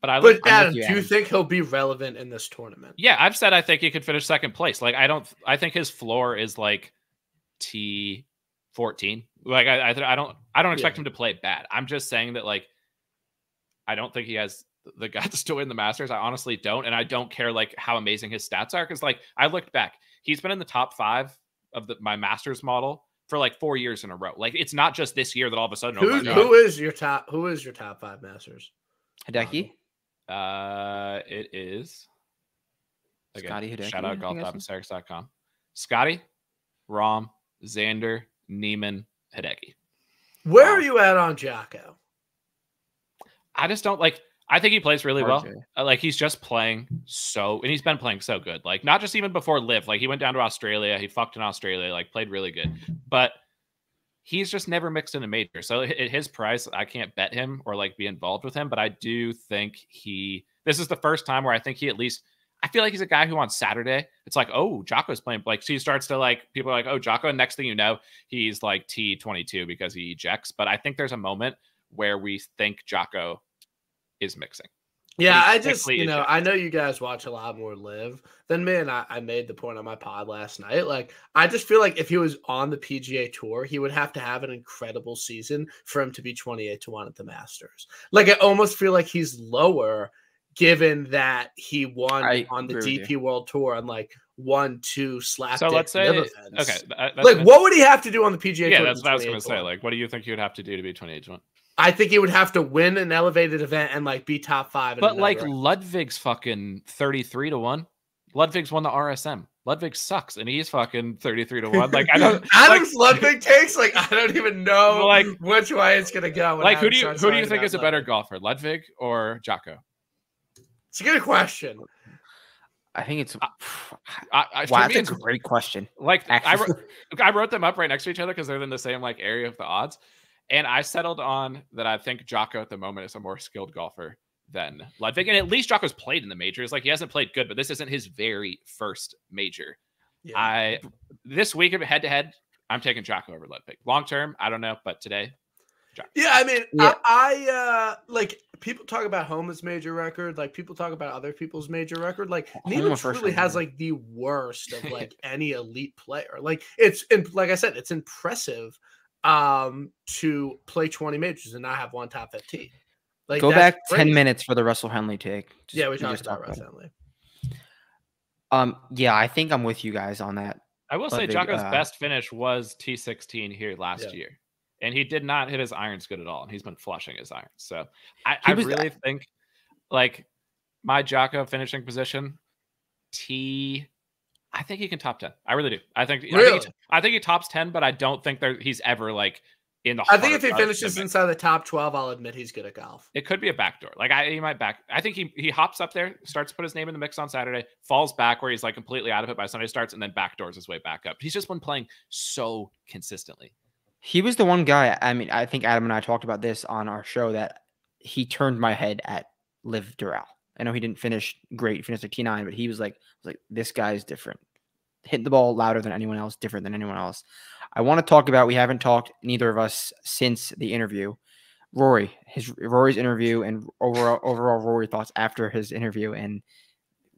But I But look, I'm Adam, you, do you Adam. think he'll be relevant in this tournament? yeah, I've said I think he could finish second place. Like I don't I think his floor is like T fourteen. Like I I, th- I don't I don't expect Yeah. him to play bad. I'm just saying that like I don't think he has the guts to win the Masters. I honestly don't, and I don't care like how amazing his stats are because like I looked back, he's been in the top five of the my Masters model for like four years in a row. Like it's not just this year that all of a sudden. oh my Who, God. who is your top? Who is your top five masters? Hideki, Uh, it is. Again, Scotty Hideki, Shout out think I golf.mysterics.com. Scotty, Rahm, Xander, Niemann, Hideki. Where Wow. are you at on Jocko? I just don't like. I think he plays really well. RJ. Uh, Like he's just playing so, and he's been playing so good. Like not just even before live. Like he went down to Australia. He fucked in Australia. Like played really good, but he's just never mixed in a major. So at his price, I can't bet him or like be involved with him. But I do think he. This is the first time where I think he at least. I feel like he's a guy who on Saturday it's like, oh, Jocko's playing. Like so he starts to like people are like, oh, Jocko. And next thing you know, he's like T twenty two because he ejects. But I think there's a moment where we think Jocko is mixing. Yeah, I just you know eject. I know you guys watch a lot more live than me, and I, I made the point on my pod last night. Like I just feel like if he was on the PGA Tour, he would have to have an incredible season for him to be twenty eight to one at the Masters. Like I almost feel like he's lower, given that he won I on the agree with DP World Tour on like one two slap. So let's say, live okay, events. th- that's Like gonna- what would he have to do on the PGA yeah, Tour? that's what I was going to to say. Like, what do you think you would have to do to be 28 to 1? I think he would have to win an elevated event and like be top five. But like another. Ludvig's fucking 33 to 1. Ludvig's won the RSM. Ludvig sucks and he's fucking 33 to 1. Like I don't Adam's Ludvig takes like I don't even know Like- like which way it's gonna go. when like who do you who do you think is a better Ludvig. golfer, Ludvig or Jocko? It's a good question. I think it's uh, I, I, for wow. me, That's a it's great question. like I Actually, wrote, I wrote them up right next to each other because they're in the same like area of the odds, and I settled on that. I think Jocko at the moment is a more skilled golfer than Ludvig, and at least Jocko's played in the majors. Like he hasn't played good, but this isn't his very first major. Yeah. I this week of head to head, I'm taking Jocko over Ludvig. Long term, I don't know, but today, Yeah, I mean, Yeah. I, I uh like people talk about Homa's major record, like people talk about other people's major record. Like Homa Neiman truly one, has like the worst of like any elite player. Like it's and like I said, it's impressive um to play 20 majors and not have one top 15. Like Go that's back ten minutes for the Russell Henley take. Just- Yeah, we talked just about talked Russ it. Henley. Um, yeah, I think I'm with you guys on that. I will say Jocko's uh, best finish was T16 here last Yeah. year, and he did not hit his irons good at all, and he's been flushing his irons. So I, I was- really uh think like my Jocko finishing position, T. I think he can top ten. I really do. I think I, think Really? he, I think he tops ten, but I don't think there he's ever like in the. I think if he finishes inside the top 12, I'll admit he's good at golf. It could be a backdoor. Like I, he might back. I think he he hops up there, starts to put his name in the mix on Saturday, falls back where he's like completely out of it by Sunday starts, and then backdoors his way back up. He's just been playing so consistently. He was the one guy. I mean, I think Adam and I talked about this on our show that he turned my head at LIV Doral. I know he didn't finish great, he finished like T9, but he was like, was like this guy is different. Hitting the ball louder than anyone else, different than anyone else. I want to talk about. We haven't talked neither of us since the interview. Rory, his Rory's interview, and overall overall Rory thoughts after his interview and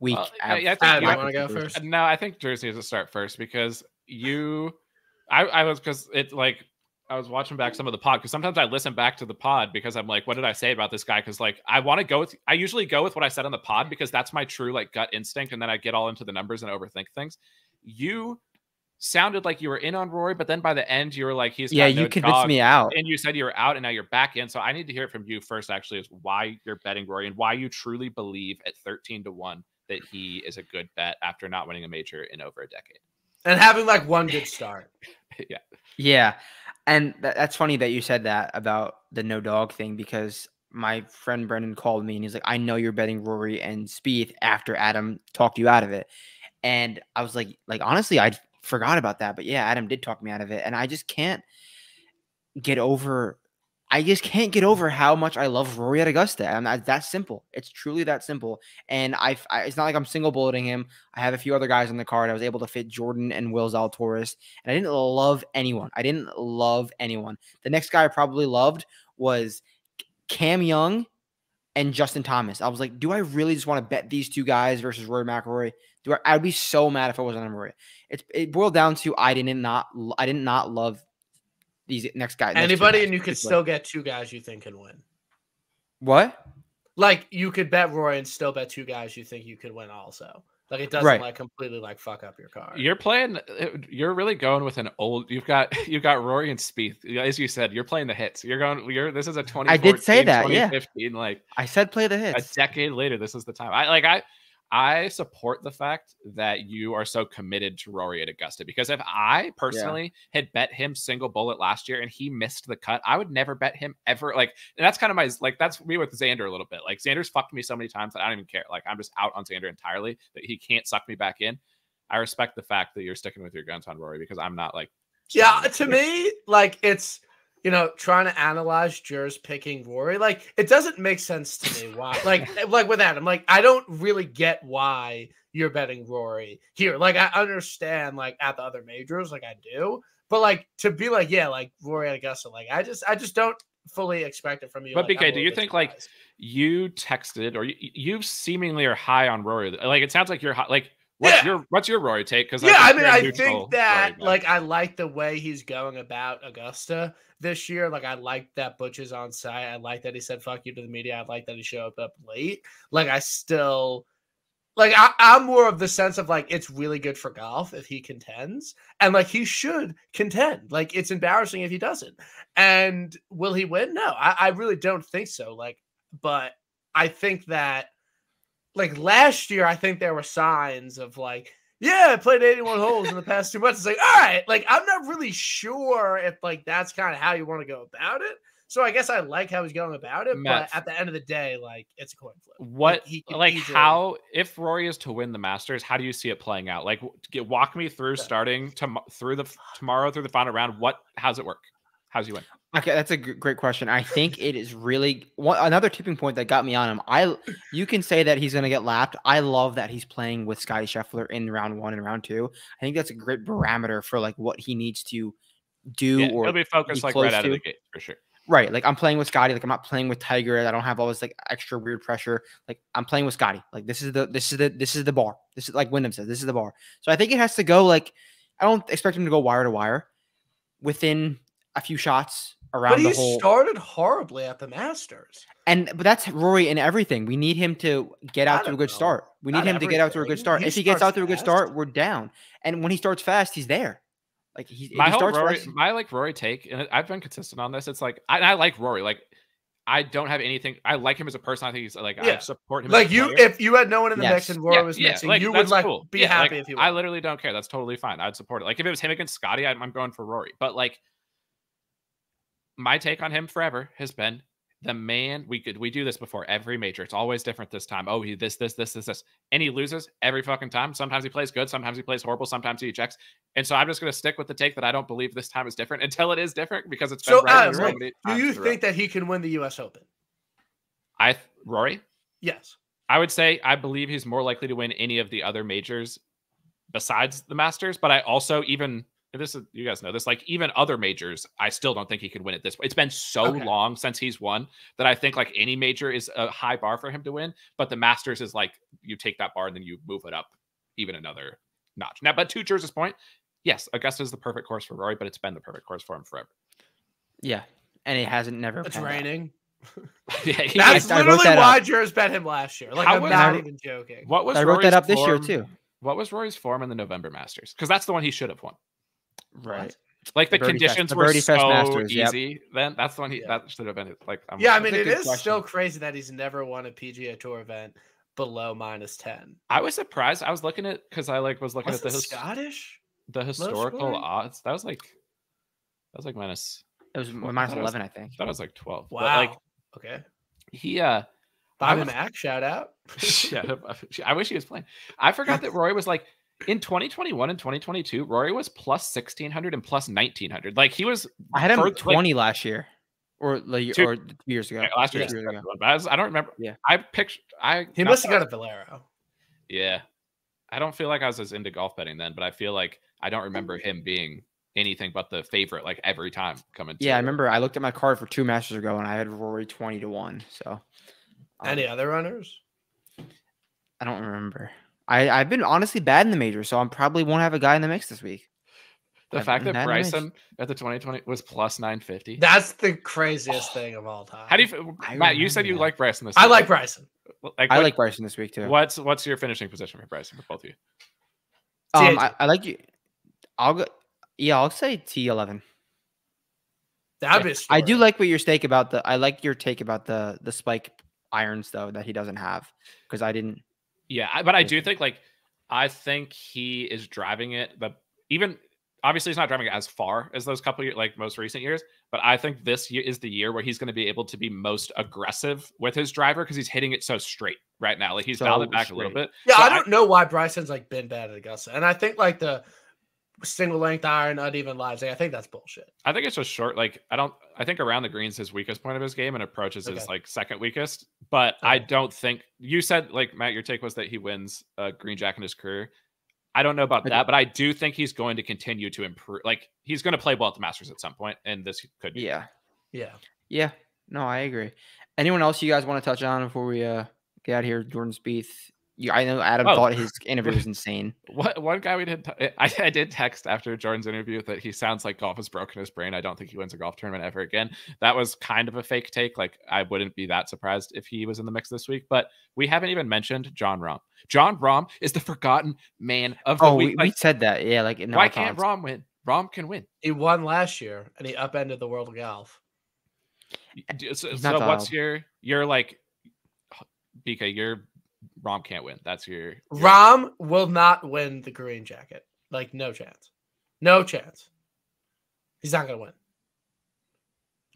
week. Well, af- yeah, I think Adam, you you want to go first? No, I think Jersey has to start first because you, I, I was because it like I was watching back some of the pod because sometimes I listen back to the pod because I'm like, what did I say about this guy? Because like I want to go with, I usually go with what I said on the pod because that's my true like gut instinct, and then I get all into the numbers and overthink things. You sounded like you were in on Rory, but then by the end you were like, he's yeah, no you convinced dog, me out. and you said you were out and now you're back in. So I need to hear it from you first, actually, is why you're betting Rory and why you truly believe at 13 to 1 that he is a good bet after not winning a major in over a decade. And having like one good start. yeah. Yeah, and tha- that's funny that you said that about the no dog thing because my friend Brendan called me and he's like, "I know you're betting Rory and Spieth after Adam talked you out of it," and I was like, "Like honestly, I forgot about that, but yeah, Adam did talk me out of it, and I just can't get over." I just can't get over how much I love Rory at Augusta, and that's that simple. It's truly that simple. And I, I, it's not like I'm single bulleting him. I have a few other guys on the card. I was able to fit Jordan and Will Zalatoris and I didn't love anyone. I didn't love anyone. The next guy I probably loved was Cam Young and Justin Thomas. I was like, do I really just want to bet these two guys versus Rory McIlroy? Do I? I'd be so mad if I wasn't on Rory. It it boiled down to I didn't not I didn't not love these next guys. next Anybody, guys and you could particularly. still get two guys you think can win. what? Like you could bet Roy and still bet two guys you think you could win also. Like it doesn't Right. like completely like fuck up your card. You're playing. You're really going with an old. You've got you've got Rory and Spieth. As you said, you're playing the hits. You're going. You're. This is a 20. I did say that, yeah. 2015, Like I said play the hits. a decade later, this is the time. I like. I. I support the fact that you are so committed to Rory at Augusta because if I personally had bet him single bullet last year and he missed the cut, I would never bet him ever. Like, and that's kind of my like that's me with Xander a little bit. Like Xander's fucked me so many times that I don't even care. Like I'm just out on Xander entirely that he can't suck me back in. I respect the fact that you're sticking with your guns on Rory because I'm not like. Yeah, to me, like it's you know trying to analyze Jers picking Rory, like it doesn't make sense to me why. Like eh, like with Adam, I'm like I don't really get why you're betting Rory here. Like I understand like at the other majors, like I do, but like to be like yeah, like Rory at Augusta, like I just I just don't fully expect it from you. But like, BK, do you think, like, you texted or you, you seemingly are high on Rory. Like it sounds like you're high, like what's Yeah. your what's your Rory take? Because yeah, I mean, I think that like I like the way he's going about Augusta this year. Like I like that Butch is on site. I like that he said "fuck you" to the media. I like that he showed up late. Like I still. Like I, I'm more of the sense of like it's really good for golf if he contends, and like he should contend. Like it's embarrassing if he doesn't. And will he win? No, I, I really don't think so. Like, but I think that like last year, I think there were signs of like yeah, I played 81 holes in the past two months. It's like, all right, like I'm not really sure if like that's kind of how you want to go about it. So I guess I like how he's going about it, Matt. but at the end of the day, like it's a coin flip. What he like easily- how if Rory is to win the Masters, how do you see it playing out? Like, get, walk me through starting to, through the tomorrow through the final round. What? How's it work? How's he win? Okay, that's a great question. I think it is really one, another tipping point that got me on him. I you can say that he's going to get lapped. I love that he's playing with Scottie Scheffler in round one and round two. I think that's a great barometer for like what he needs to do Yeah, or he'll be focused be like right close out of the gate for sure. right. Like I'm playing with Scottie. Like I'm not playing with Tiger. I don't have all this like extra weird pressure. Like I'm playing with Scottie. Like this is the this is the this is the bar. This is like Wyndham says. This is the bar. So I think it has to go like I don't expect him to go wire to wire within a few shots around But he the whole. started horribly at the Masters. And but that's Rory and everything. We need him to get out to a good know. start. We need Not him to get out to a good start. He if he gets out to a good fast. start, we're down. And when he starts fast, he's there. Like he, my he starts Rory, fast, my like Rory take, and I've been consistent on this. It's like I, I like Rory. Like I don't have anything. I like him as a person. I think he's like Yeah. I support him. Like a you, player. if you had no one in the mix and Rory Yeah, was yeah, mixing, like, you would like cool. be Yeah, happy like, if you. I literally don't care. That's totally fine. I'd support it. Like if it was him against Scottie, I'm, I'm going for Rory. But like my take on him forever has been the man. We could we do this before every major. It's always different this time. Oh, he this this this this this, and he loses every fucking time. Sometimes he plays good. Sometimes he plays horrible. Sometimes he ejects. And so I'm just gonna stick with the take that I don't believe this time is different until it is different because it's been So, right uh, Adam, like, many Do you in a row. think that he can win the U.S. Open? I Rory? Yes. I would say I believe he's more likely to win any of the other majors besides the Masters. But I also even this is you guys know this like even other majors, I still don't think he could win at this. Point. It's been so Okay. long since he's won that I think like any major is a high bar for him to win. But the Masters is like you take that bar and then you move it up even another notch. Now, but to Jersey's point, yes, Augusta is the perfect course for Rory, but it's been the perfect course for him forever. yeah, and it hasn't never. It's panned out. raining. yeah, he- That's I wrote literally that why up. Jers bet him last year. Like How I'm was- not I- even joking. what was I wrote Rory's that up this year too. What was Rory's form in the November Masters? Because that's the one he should have won. Right. Like the, The Birdie Fest- conditions the were so Fest Masters, yep. easy. Then that's the one he Yeah. that should have been like. I'm Yeah, I mean, it is a good is still crazy that he's never won a PGA Tour event below minus ten. I was surprised. I was looking at because I like was looking Was at the his, Scottish? the historical odds. That was like that was like minus. It was Well, minus that was- eleven, I think. That was like twelve. Wow. But like okay. he uh Bobby was- Mack, shout out. yeah, I wish he was playing. I forgot that Roy was like in 2021 and 2022. Rory was plus 1600 and plus 1900. Like he was I had him further- at like, twenty last year, or like Two- or two years ago. yeah, last year. Two years ago. But I, was- I don't remember. Yeah. I pictured. I He must have got a Valero. Yeah. I don't feel like I was as into golf betting then, but I feel like I don't remember him being anything but the favorite like every time coming. Yeah, I remember. I looked at my card for two Masters ago, and I had Rory twenty to one. So um, Any other runners? I don't remember. I I've been honestly bad in the major, so I probably won't have a guy in the mix this week. The I've fact that bad in the majors. Bryson at the 2020 was plus 950. That's the craziest Oh. thing of all time. How do you, feel- I Matt? You said you that. like Bryson this. I year. like Bryson. Like, I like Bryson this week too. What's what's your finishing position for Bryson for both of you? Um, I, I like you. I'll go. Yeah, I'll say T eleven. That'd be a I do like what your take about the. I like your take about the the spike irons though that he doesn't have because I didn't. Yeah, but I do think like I think he is driving it, but even obviously he's not driving it as far as those couple years, like most recent years. But I think this year is the year where he's going to be able to be most aggressive with his driver because he's hitting it so straight right now. Like he's dialed So it back a little bit. Yeah, So I don't know why Bryson's like been bad at Augusta, and I think like the single length iron, uneven lives. Like, I think that's bullshit. I think it's just short. Like I don't. I think around the greens his weakest point of his game, and approaches Okay. his like second weakest. But I don't think you said like Matt. Your take was that he wins a green jack in his career. I don't know about I do- that, but I do think he's going to continue to improve. Like he's going to play well at the Masters at some point, and this could. Be. Yeah. Yeah. Yeah. No, I agree. Anyone else you guys want to touch on before we uh get out of here? Jordan Spieth. You, I know Adam Oh. thought his interview was insane. What one guy we did? T- eh, I, I did text after Jordan's interview that he sounds like golf has broken his brain. I don't think he wins a golf tournament ever again. That was kind of a fake take. Like I wouldn't be that surprised if he was in the mix this week. But we haven't even mentioned Jon Rahm. Jon Rahm is the forgotten man of the Oh, week. we, we said that. Yeah, like in why can't thoughts. Rahm win? Rahm can win. He won last year, and he upended the world of golf. So, so what's your your like BK? Your Rahm can't win. That's your, your Rahm will not win the green jacket. Like no chance. No chance. He's not gonna win.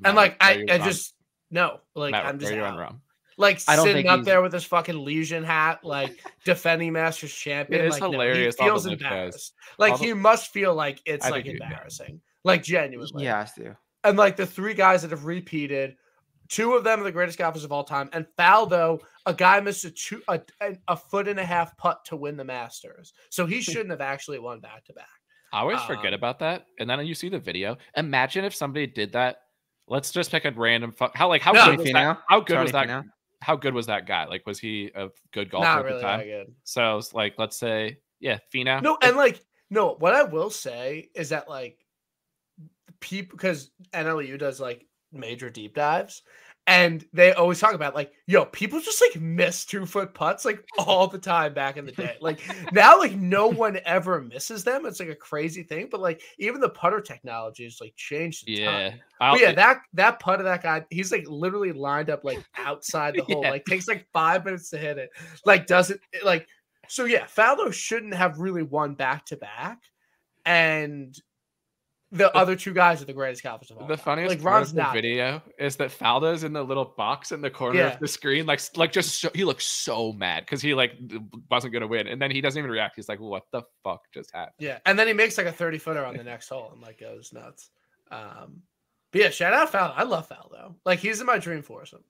Matt, And like I, I just no. Like Matt, I'm just where you on. Rahm? like I don't sitting think up he's- there with his fucking Legion hat, like defending Masters champion. It is like, no, hilarious, he feels embarrassed. Like All the- he must feel like it's I like think he- yeah. embarrassing. Like genuinely. He has to. And like the three guys that have repeated, two of them are the greatest golfers of all time. And Faldo, a guy missed a two a, a, a foot and a half putt to win the Masters. So he shouldn't have actually won back to back. I always forget Um, about that. And then you see the video. Imagine if somebody did that. Let's just pick a random fuck. How like how No. good was that? Finau? How good Sorry, was that? Finau? How good was that guy? Like, was he a good golfer Not at really the time? that good. So it's like, let's say, yeah, Fina. No, and like no, what I will say is that like people because NLU does like major deep dives. And they always talk about like, yo, people just like miss two foot putts like all the time back in the day. Like now, like no one ever misses them. It's like a crazy thing. But like even the putter technology is like changed. yeah, yeah, that that putt of that guy, he's like literally lined up like outside the hole. Yeah. Like takes like five minutes to hit it. Like doesn't like so yeah, Faldo shouldn't have really won back to back. And the other two guys are the greatest golfers of all the time. funniest like part Ron's of the not. video is that Faldo's in the little box in the corner Yeah. of the screen, like like just so, he looks so mad because he like wasn't gonna win, and then he doesn't even react. He's like, "What the fuck just happened?" Yeah, and then he makes like a 30 footer on the next hole and like goes nuts. Um but yeah, shout out Faldo. I love Faldo. Like he's in my dream foursome.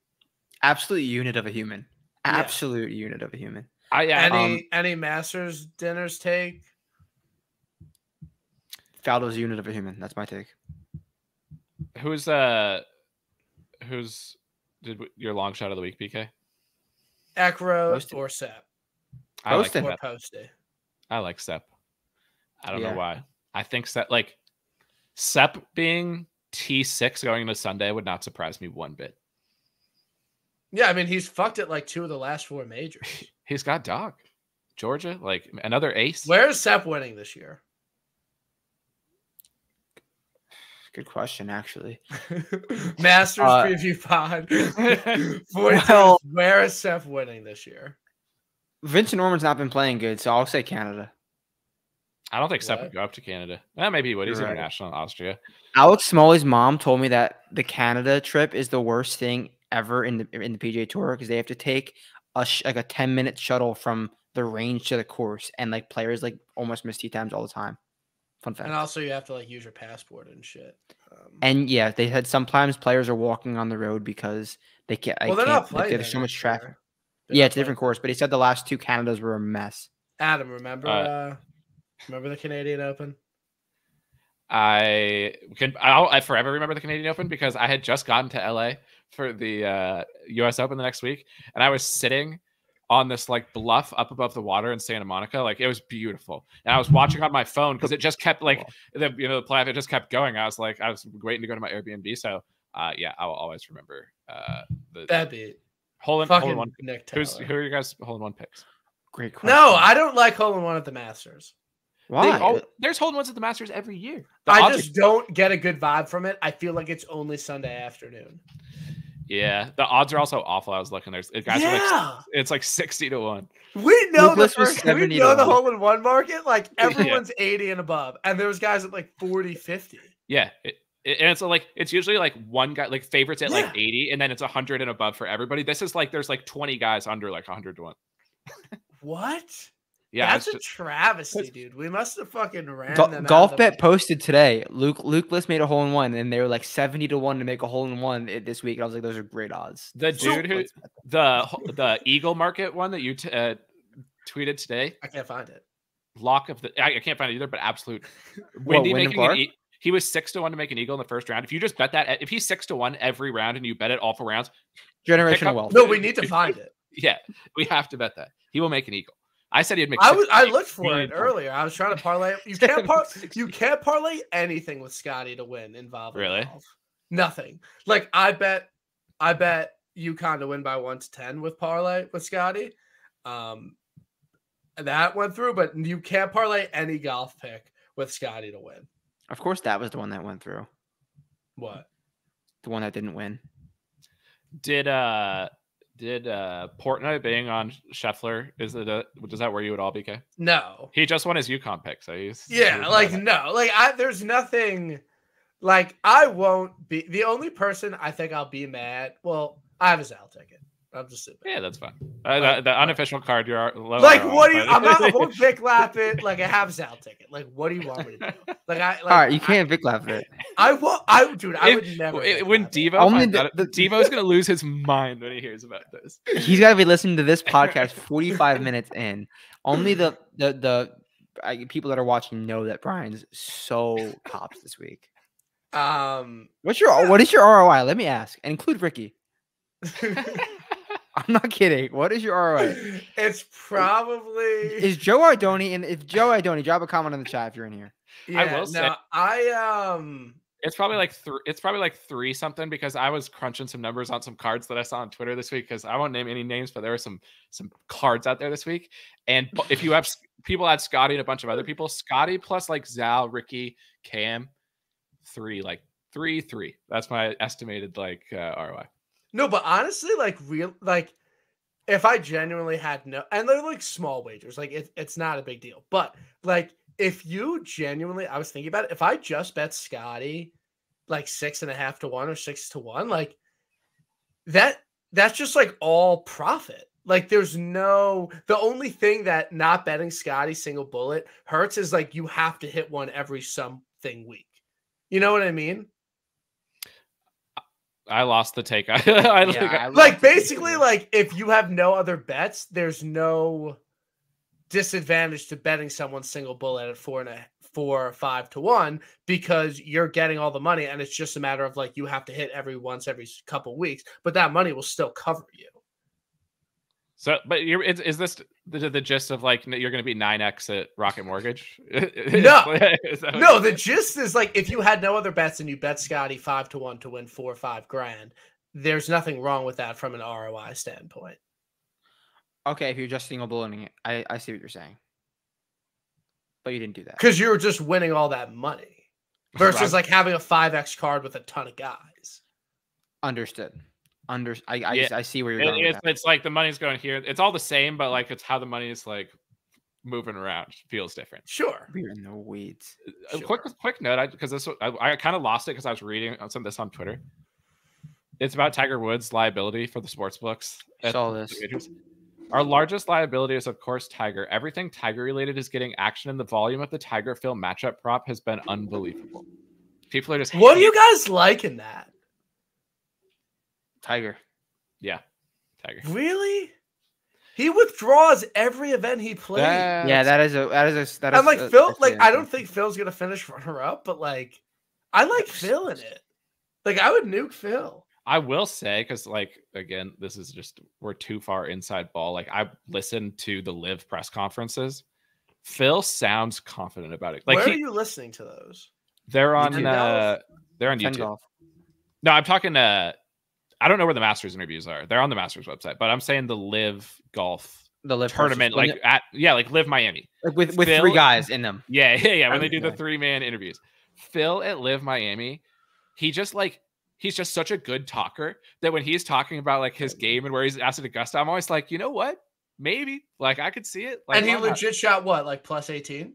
Absolute unit of a human. Yeah. Absolute unit of a human. I yeah, Any um, any Masters dinners take? Faldo's unit of a human. That's my take. who's uh, who's did your long shot of the week, BK? Eckroat Posted. or Sepp? I like Posted. Or Sepp. I like Sepp. I don't Yeah. know why. I think Sepp like Sepp being T six going into Sunday would not surprise me one bit. Yeah, I mean he's fucked at like two of the last four majors. He's got dog, Georgia, like another ace. Where's Sepp winning this year? Good question, actually. Masters Uh, preview pod. 42. Well- where is Sepp winning this year? Vincent Norrman's not been playing good, so I'll say Canada. I don't think Sepp What? would go up to Canada. Eh, maybe he would. He's You're right. international in Austria. Alex Smalley's mom told me that the Canada trip is the worst thing ever in the in the PGA Tour because they have to take a sh- like a ten minute shuttle from the range to the course, and like players like almost miss tee times all the time. Fun fact. And also you have to like use your passport and shit. Um, And yeah, they had sometimes players are walking on the road because they can't. Well, they're can't not like, playing. there's so much traffic. They're Yeah, not it's a different course, but he said the last two Canadas were a mess. Adam, remember? Uh, Uh, remember the Canadian Open? I can I'll I forever remember the Canadian Open because I had just gotten to LA for the uh, US Open the next week, and I was sitting on this like bluff up above the water in Santa Monica. Like it was beautiful. And I was watching on my phone because it just kept like the you know the playoff, it just kept going. I was like, I was waiting to go to my Airbnb. So uh yeah, I will always remember uh the that bit. be hole in hole in one. Nick Who's who are you guys hole in one picks? Great question. no, I don't like hole in one at the Masters. why? They, oh, there's hole in ones at the Masters every year. The I odds just don't get a good vibe from it. I feel like it's only Sunday afternoon. Yeah, the odds are also awful. I was looking. There's guys are like it's like sixty to one. we know the Lucas was first, we know the one. hole in one market. Like Yeah. everyone's 80 and above, and there was guys at like 40, 50. Yeah, it, it- and it's like it's usually like one guy like favorites at like eighty, and then it's hundred and above for everybody. This is like there's like twenty guys under like hundred to one. What? Yeah, that's a just- travesty, dude. We must have fucking ran Gol- them. out golf the- bet posted today. Luke Luke List made a hole in one, and they were like seventy to one to make a hole in one this week. And I was like, those are great odds. the So dude who let's bet them. the the Eagle Market one that you t- uh, tweeted today. I can't find it. Lock of the I, I can't find it either, but absolute. What, Windy Wyndham making an e- he was six to one to make an eagle in the first round. If you just bet that, if he's six to one every round and you bet it all four rounds, generational up- wealth. No, we need to find it. yeah, we have to bet that he will make an eagle. I said he'd make. I was I looked for it points. earlier. I was trying to parlay. You can't par- you can't parlay anything with Scottie to win involving Really? golf. Nothing. Like I bet I bet UConn to win by one to ten with parlay with Scottie. Um that went through, but you can't parlay any golf pick with Scottie to win. Of course, that was the one that went through. What? The one that didn't win. Did uh Did uh Portnoy being on Scheffler is it a, does that where you would all BK? No. He just won his UConn pick, so he's Yeah, he's like no, like I there's nothing like I won't be the only person I think I'll be mad. Well, I have a Zal ticket. I'm just sitting there. yeah, that's fine. Uh, the, the unofficial card you're low Like on, what do you but- I'm not I won't Vic lap it like I have a Zal ticket. Like what do you want me to do? Like I like All right, you can't Vic laugh it. I, I won't I dude, I If- would never w- when. Devo Only the- out- the- Devo's gonna lose his mind when he hears about this. He's got to be listening to this podcast 45 minutes in. Only the the the I, people that are watching know that Brian's so cops this week. um What's your what is your ROI? Let me ask, and include Rickie. I'm not kidding. What is your ROI? it's probably Is Joe Ardoni and if Joe Ardoni, drop a comment in the chat if you're in here. I yeah, will say- no, I um It's probably like three. It's probably like three something because I was crunching some numbers on some cards that I saw on Twitter this week. Because I won't name any names, but there were some some cards out there this week. And if you have people had Scottie and a bunch of other people, Scottie plus like Zal, Rickie, Cam, three like three three. That's my estimated like uh, ROI. No, but honestly, like real, like if I genuinely had no, and they're like small wagers, like it, it's not a big deal. But like if you genuinely, I was thinking about it. If I just bet Scottie like six and a half to one or six to one, like that, that's just like all profit. Like there's no, the only thing that not betting Scottie single bullet hurts is like you have to hit one every something week. You know what I mean? I lost the take. I, I, like, I like love to see basically it. like if you have no other bets there's no disadvantage to betting someone single bullet at four and a four or five to one because you're getting all the money and it's just a matter of like you have to hit every once every couple weeks but that money will still cover you So, but you're, is, is this the, the gist of like you're going to be nine x at Rocket Mortgage? No. Is that what- no the gist is like if you had no other bets and you bet scottie five to one to win four or five grand there's nothing wrong with that from an roi standpoint Okay, if you're just single bulleting it, I, I see what you're saying. But you didn't do that. because you were just winning all that money versus Right. like having a 5x card with a ton of guys Understood. Under I I, Yeah, I see where you're It- going. it's, it's like the money's going here. It's all the same, but like it's how the money is like moving around feels different. sure. We're in the weeds. Uh, uh, A quick quick note, because this I, I kind of lost it because I was reading on some of this on Twitter. It's about Tiger Woods' liability for the sports books. at Saw this. majors. Our largest liability is, of course, Tiger. Everything Tiger related is getting action, and the volume of the Tiger Phil matchup prop has been unbelievable. People are just What do you guys like in that? Tiger. Yeah, Tiger. Really? He withdraws every event he plays. Yeah, That's- a that is a that is I'm like a- Phil. Like I don't think Phil's gonna finish runner up, but like I like Phil in it. Like I would nuke Phil. I will say, because like again, this is just we're too far inside ball. Like I listened to the live press conferences. Phil sounds confident about it. Like Where he- are you listening to those? they're on YouTube uh they're on Ten YouTube. golf. No, I'm talking uh I don't know where the Masters interviews are. They're on the Masters website, but I'm saying the live golf The live tournament, like at yeah, like LIV Miami. like with with Phil- three guys in them. Yeah, yeah, yeah. When they do the three man interviews, Phil at LIV Miami, he just like he's just such a good talker that when he's talking about like his game and where he's asked at Augusta, I'm always like, you know what? Maybe like I could see it. Like, and he why not? legit shot what, like plus 18?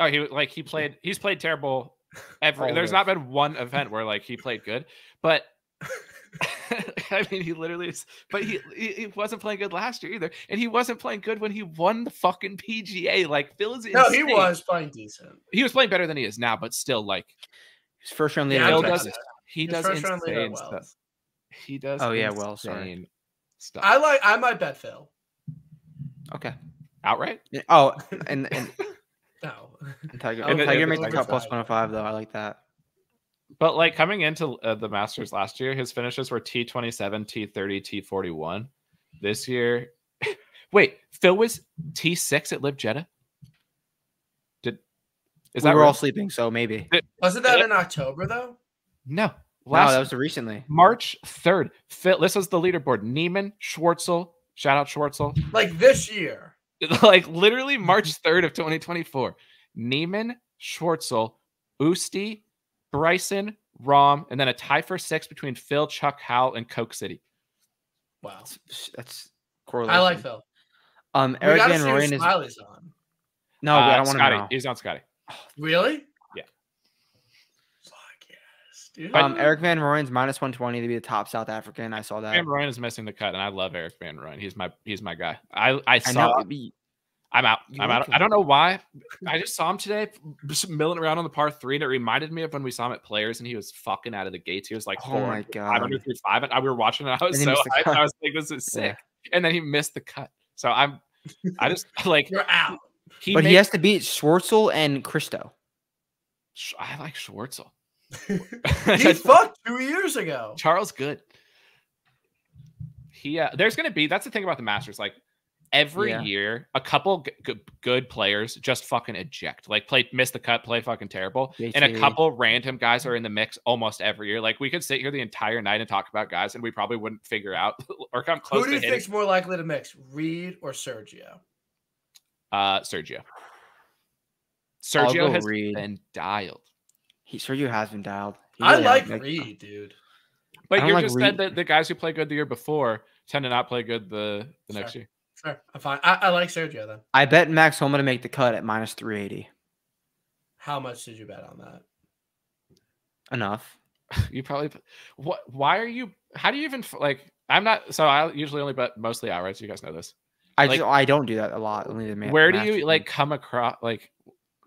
Oh, he like he played. He's played terrible. Every All there's live. not been one event where like he played good, but. I mean, he literally is, but he, he he wasn't playing good last year either, and he wasn't playing good when he won the fucking PGA. Like Phil is No, he was playing decent. he was playing better than he is now, but still, like His first round Yeah, leader. Phil does it. he His does first round leader insane Wells. stuff. He does. Oh, yeah, well, sorry. insane stuff. I like. I might bet Phil. Okay. outright. Yeah, Oh, and and, No. and Tiger. I would Tiger think makes the over cut plus 105 though. I like that. But like coming into uh, the Masters last year, his finishes were T twenty seven, T thirty, T forty one. This year, wait, Phil was T six at LIV Jeddah. Did is we that were all real? sleeping, so maybe. Wasn't that in October though? no? No, Last that was recently. March third. Phil, this was the leaderboard. Niemann, Schwartzel, shout out Schwartzel. Like this year. like literally March 3rd of 2024. Niemann, Schwartzel, Usti, Bryson, Rahm, and then a tie for six between Phil, Chuck, Howell, and Coke City. Wow. That's, that's correlation. I like Phil. Um, We Eric Van see Rooyen is Smiley's on. no, but I Uh, don't want to Scottie. know. He's on Scottie. Really? Yeah. Fuck yes, dude. Um, Erik Van Rooyen's minus one twenty to be the top South African. I saw that. Van Rooyen is missing the cut, and I love Erik Van Rooyen. He's my he's my guy. I I I saw. know. But I'm out. You I'm out. him. I don't know why. I just saw him today, just milling around on the par three, and it reminded me of when we saw him at Players, and he was fucking out of the gates. He was like, oh my under, God. five under through five, and I, we were watching it. I was And so hyped. I was like, this is Yeah. sick. And then he missed the cut. So I'm, I just like You're out. he. but made, he has to beat Schwartzel and Christo. I like Schwartzel. he fucked two years ago. Charles Good. He uh, there's gonna be that's the thing about the Masters. Like every Yeah. year, a couple g- g- good players just fucking eject. Like play miss the cut, play fucking terrible, and a couple random guys are in the mix almost every year. Like we could sit here the entire night and talk about guys, and we probably wouldn't figure out or come close Who do to you think's more likely to mix, Reed or Sergio? Uh, Sergio. Sergio has Reed. been dialed. He Sergio has been dialed. He I really has, like Reed, dude. But you like just Reed. said that the guys who play good the year before tend to not play good the, the next year. Sure, I'm fine. I, I like Sergio then. I bet Max Homa to make the cut at minus three eighty. How much did you bet on that? Enough. You probably what? Why are you? How do you even like? I'm not. So I usually only bet mostly outright. So You guys know this. I Like- just I don't do that a lot. Only the ma- Where do Masters you like come across? Like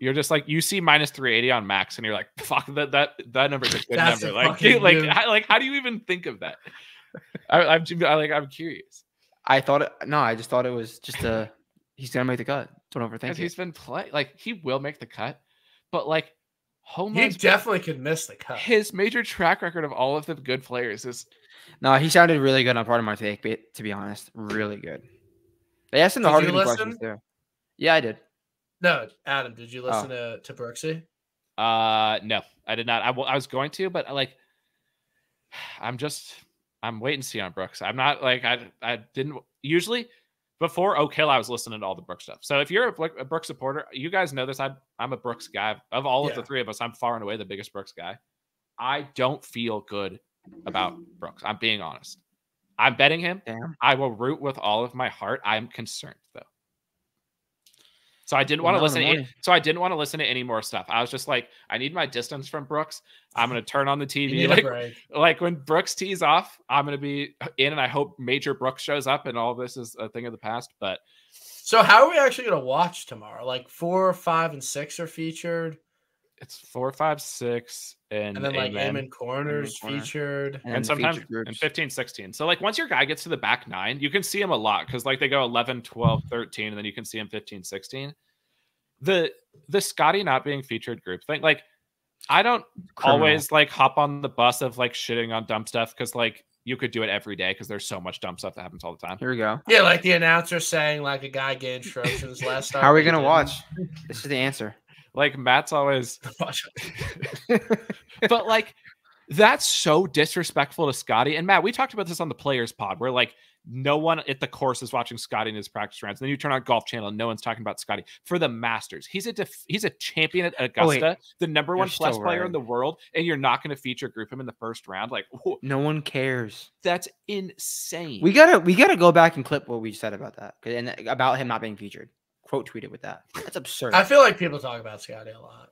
you're just like you see minus 380 on max, and you're like, fuck that that that number's a good number. a Like like how, like how do you even think of that? I, I'm I, like I'm curious I thought it. No, I just thought it was just a. He's gonna make the cut. Don't overthink it. he's been play like he will make the cut, but like Home He Homa's definitely could miss the cut. his major track record of all of the good players is No, he sounded really good on part of my take. But to be honest, really good. They asked him the Did hard you hitting listen? questions too. Yeah, I did. No, Adam, did you Oh. listen to to Brooksy? Uh, no, I did not. I, I was going to, but like, I'm just, I'm waiting to see on Brooks. I'm not like, I, I didn't usually before Oak Hill, I was listening to all the Brooks stuff. So if you're a, a Brooks supporter, you guys know this. I'm, I'm a Brooks guy. Of all of the three of us, I'm far and away the biggest Brooks guy. I don't feel good about Brooks. I'm being honest. I'm betting him. Damn. I will root with all of my heart. I'm concerned though. So I didn't want to now in the listen. To any, so I didn't want to listen to any more stuff. I was just like, I need my distance from Brooks. I'm gonna turn on the TV. Like, like when Brooks tees off, I'm gonna be in, and I hope Major Brooks shows up, and all this is a thing of the past. But So how are we actually gonna watch tomorrow? Like four, five, and six are featured, it's four, five, six, and, and then like Amen. Amen Corners Corner. featured. And, and sometimes featured and 15 16 so like once your guy gets to the back nine you can see him a lot because like they go 11 12 13 and then you can see him 15 16 the the scottie not being featured group thing like i don't Criminal. always like hop on the bus of like shitting on dumb stuff because like you could do it every day because there's so much dumb stuff that happens all the time Here we go. Yeah, like the announcer saying like a guy gained strokes in his last start. How are we gonna watch? This is the answer. Like matt's always but like that's so disrespectful to Scottie. And Matt, we talked about this on the players pod where like no one at the course is watching Scottie in his practice rounds. And then you turn on Golf Channel and no one's talking about Scottie for the Masters. He's a def- he's a champion at Oh. Augusta, the number one plus so player in the world, and you're not going to feature group him in the first round. Like wh- no one cares. that's insane. We gotta we gotta go back and clip what we said about that and uh, about him not being featured. Quote tweeted with that. That's absurd. I feel like people talk about Scottie a lot.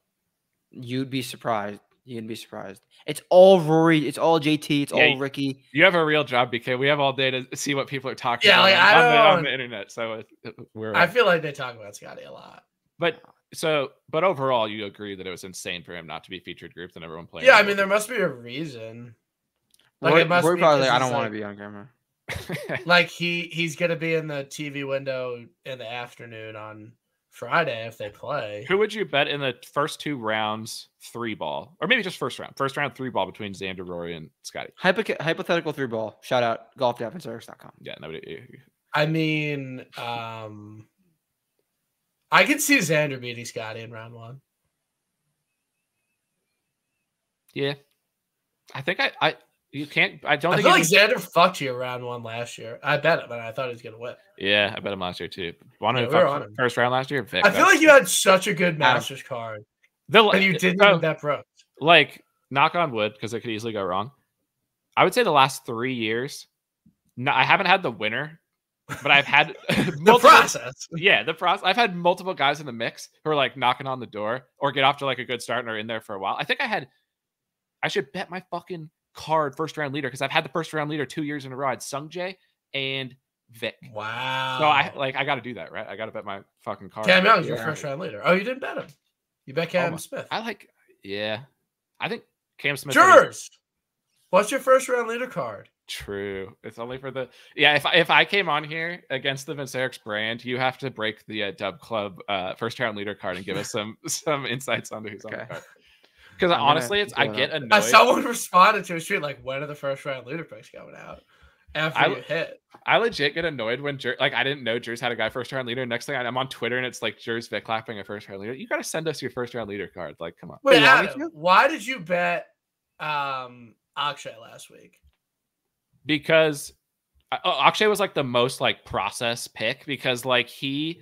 You'd be surprised. You'd be surprised. It's all Rory. It's all JT. It's Yeah, all Rickie. you have a real job, BK. We have all day to see what people are talking Yeah, about like, on, I on the, on the internet. So it, it- we're I feel like they talk about Scottie a lot. But so, but overall, you agree that it was insane for him not to be featured group than everyone playing. Yeah, I mean there must be a reason. Like Rory, it must Rory be probably 'cause like, I don't want to be on camera. Like he he's gonna be in the TV window in the afternoon on Friday if they play. Who would you bet in the first two rounds, three ball, or maybe just first round, first round three ball between Xander, Rory, and Scottie? Hypo- hypothetical three ball. Shout out golfdefenservice.com. Yeah, nobody. I mean, um I could see Xander beating Scottie in round one. Yeah, I think I, I, you can't. I don't I think. feel like Xander fucked you around one last year. I bet him, but I thought he was gonna win. yeah, I bet him last year too. One Yeah, we were on him. first round last year. Vic, I feel like you had such a good Masters card, the and you uh, didn't so, even bet Brooks. like knock on wood because it could easily go wrong. I would say the last three years, No, I haven't had the winner, but I've had The multiple- process. Yeah, the process. I've had multiple guys in the mix who are like knocking on the door or get off to like a good start and are in there for a while. I think I had. I should bet my fucking card first round leader because I've had the first round leader two years in a row. I had Sung Jae and Vic. Wow. So I like I got to do that, right? I got to bet my fucking card. Cam Young's your first round leader. Oh, you didn't bet him. You bet Cam my- Smith. I like, yeah. I think Cam Smith. Jurors. What's your first round leader card? True. It's only for the yeah. If I, if I came on here against the Vince Eric's brand, you have to break the uh, Dub Club uh, first round leader card and give us some some insights onto who's on the card. Because honestly, it's I get that. annoyed. Uh, someone responded to a tweet like, "When are the first round leader picks coming out?" After I- you hit. I legit get annoyed when Jer- like I didn't know Jers had a guy first round leader. Next thing I- I'm on Twitter and it's like Jers Vic clapping a first round leader. You got to send us your first round leader card. Like, come on. Wait, you want me Adam, why did you bet um Akshay last week? because uh, oh, Akshay was like the most like process pick because like he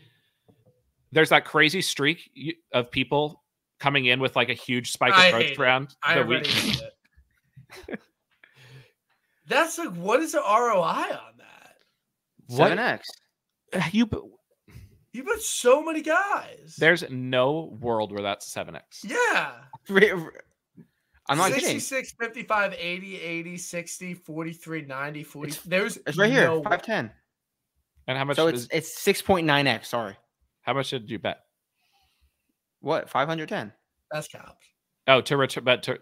there's that crazy streak of people coming in with like a huge spike I of hate first it. round I the week. hate. That's like, what is the ROI on that? Seven X. Uh, you b- You bet so many guys. there's no world where that's seven x. yeah. I'm not kidding. 66, 55, 80, 80, 60, 43, 90, 40. There's It's right here, no- five ten. And how much? So is, it's it's six point nine x. Sorry, how much did you bet? What five hundred ten That's cops. Oh, to return, but to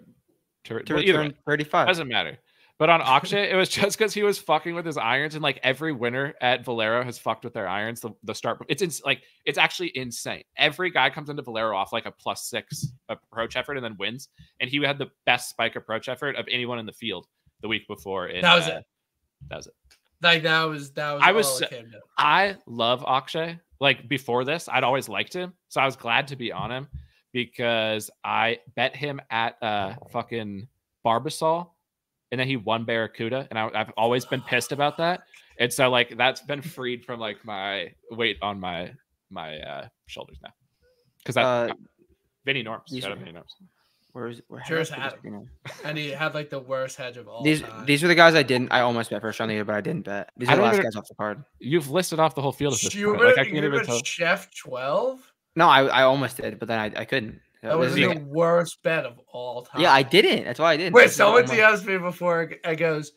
to, to well, either way. return thirty five. Doesn't matter. But on Akshay, it was just because he was fucking with his irons, and like every winner at Valero has fucked with their irons. The, the start, it's ins- like it's actually insane. Every guy comes into Valero off like a plus six approach effort and then wins, and he had the best spike approach effort of anyone in the field the week before. In, That was uh, it. That was it. Like that was that was I was all so- it came to. I love Akshay. Like before this, I'd always liked him, so I was glad to be on him because I bet him at uh fucking Barbasol, and then he won Barracuda, and I, I've always been pissed about that, and so like that's been freed from like my weight on my my uh shoulders now, because that Uh, Vinny Norms, shout Vinny Norms. Where is where? how Jers had put this And he had like the worst hedge of all? These time. these are the guys I didn't. I almost bet first round leader, but I didn't bet. These are the last even- guys off the card. You've listed off the whole field at this you point. Like I can't even were tell. Chef 12? No, I, I almost did, but then I, I couldn't. That This was is- the worst bet of all time. yeah, I didn't. That's why I didn't. Wait, This is someone almost- DMs me before it it goes,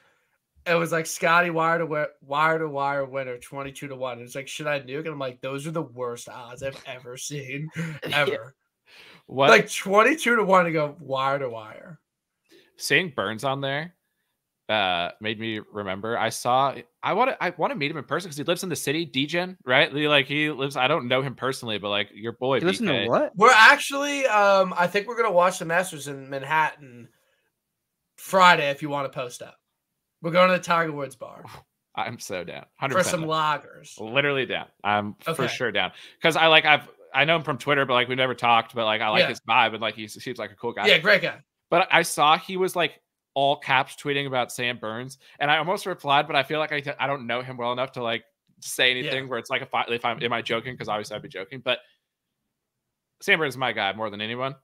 it was like Scottie wire to wire, wire to wire winner 22 to 1. It's like, should I nuke? And I'm like, those are the worst odds I've ever seen. Ever. What Like 22 to 1 to go wire to wire. seeing Burns on there uh made me remember I saw I want to I want to meet him in person because he lives in the city, Degen, right? He, like he lives. I don't know him personally, but like your boy. You listen BK. to what? We're actually, um, I think we're gonna watch the Masters in Manhattan Friday if you want to post up. We're going to the Tiger Woods bar I'm so down. Hundred for percent. some loggers. Literally down. I'm for sure down because I like I've I know him from Twitter, but like we never talked. But like I like Yeah. his vibe and like he seems like a cool guy. Yeah, great guy. But I saw he was like all caps tweeting about Sam Burns, and I almost replied, but I feel like I I don't know him well enough to like say anything where it's like if I if I'm am I joking because obviously I'd be joking, but Sam Burns is my guy more than anyone.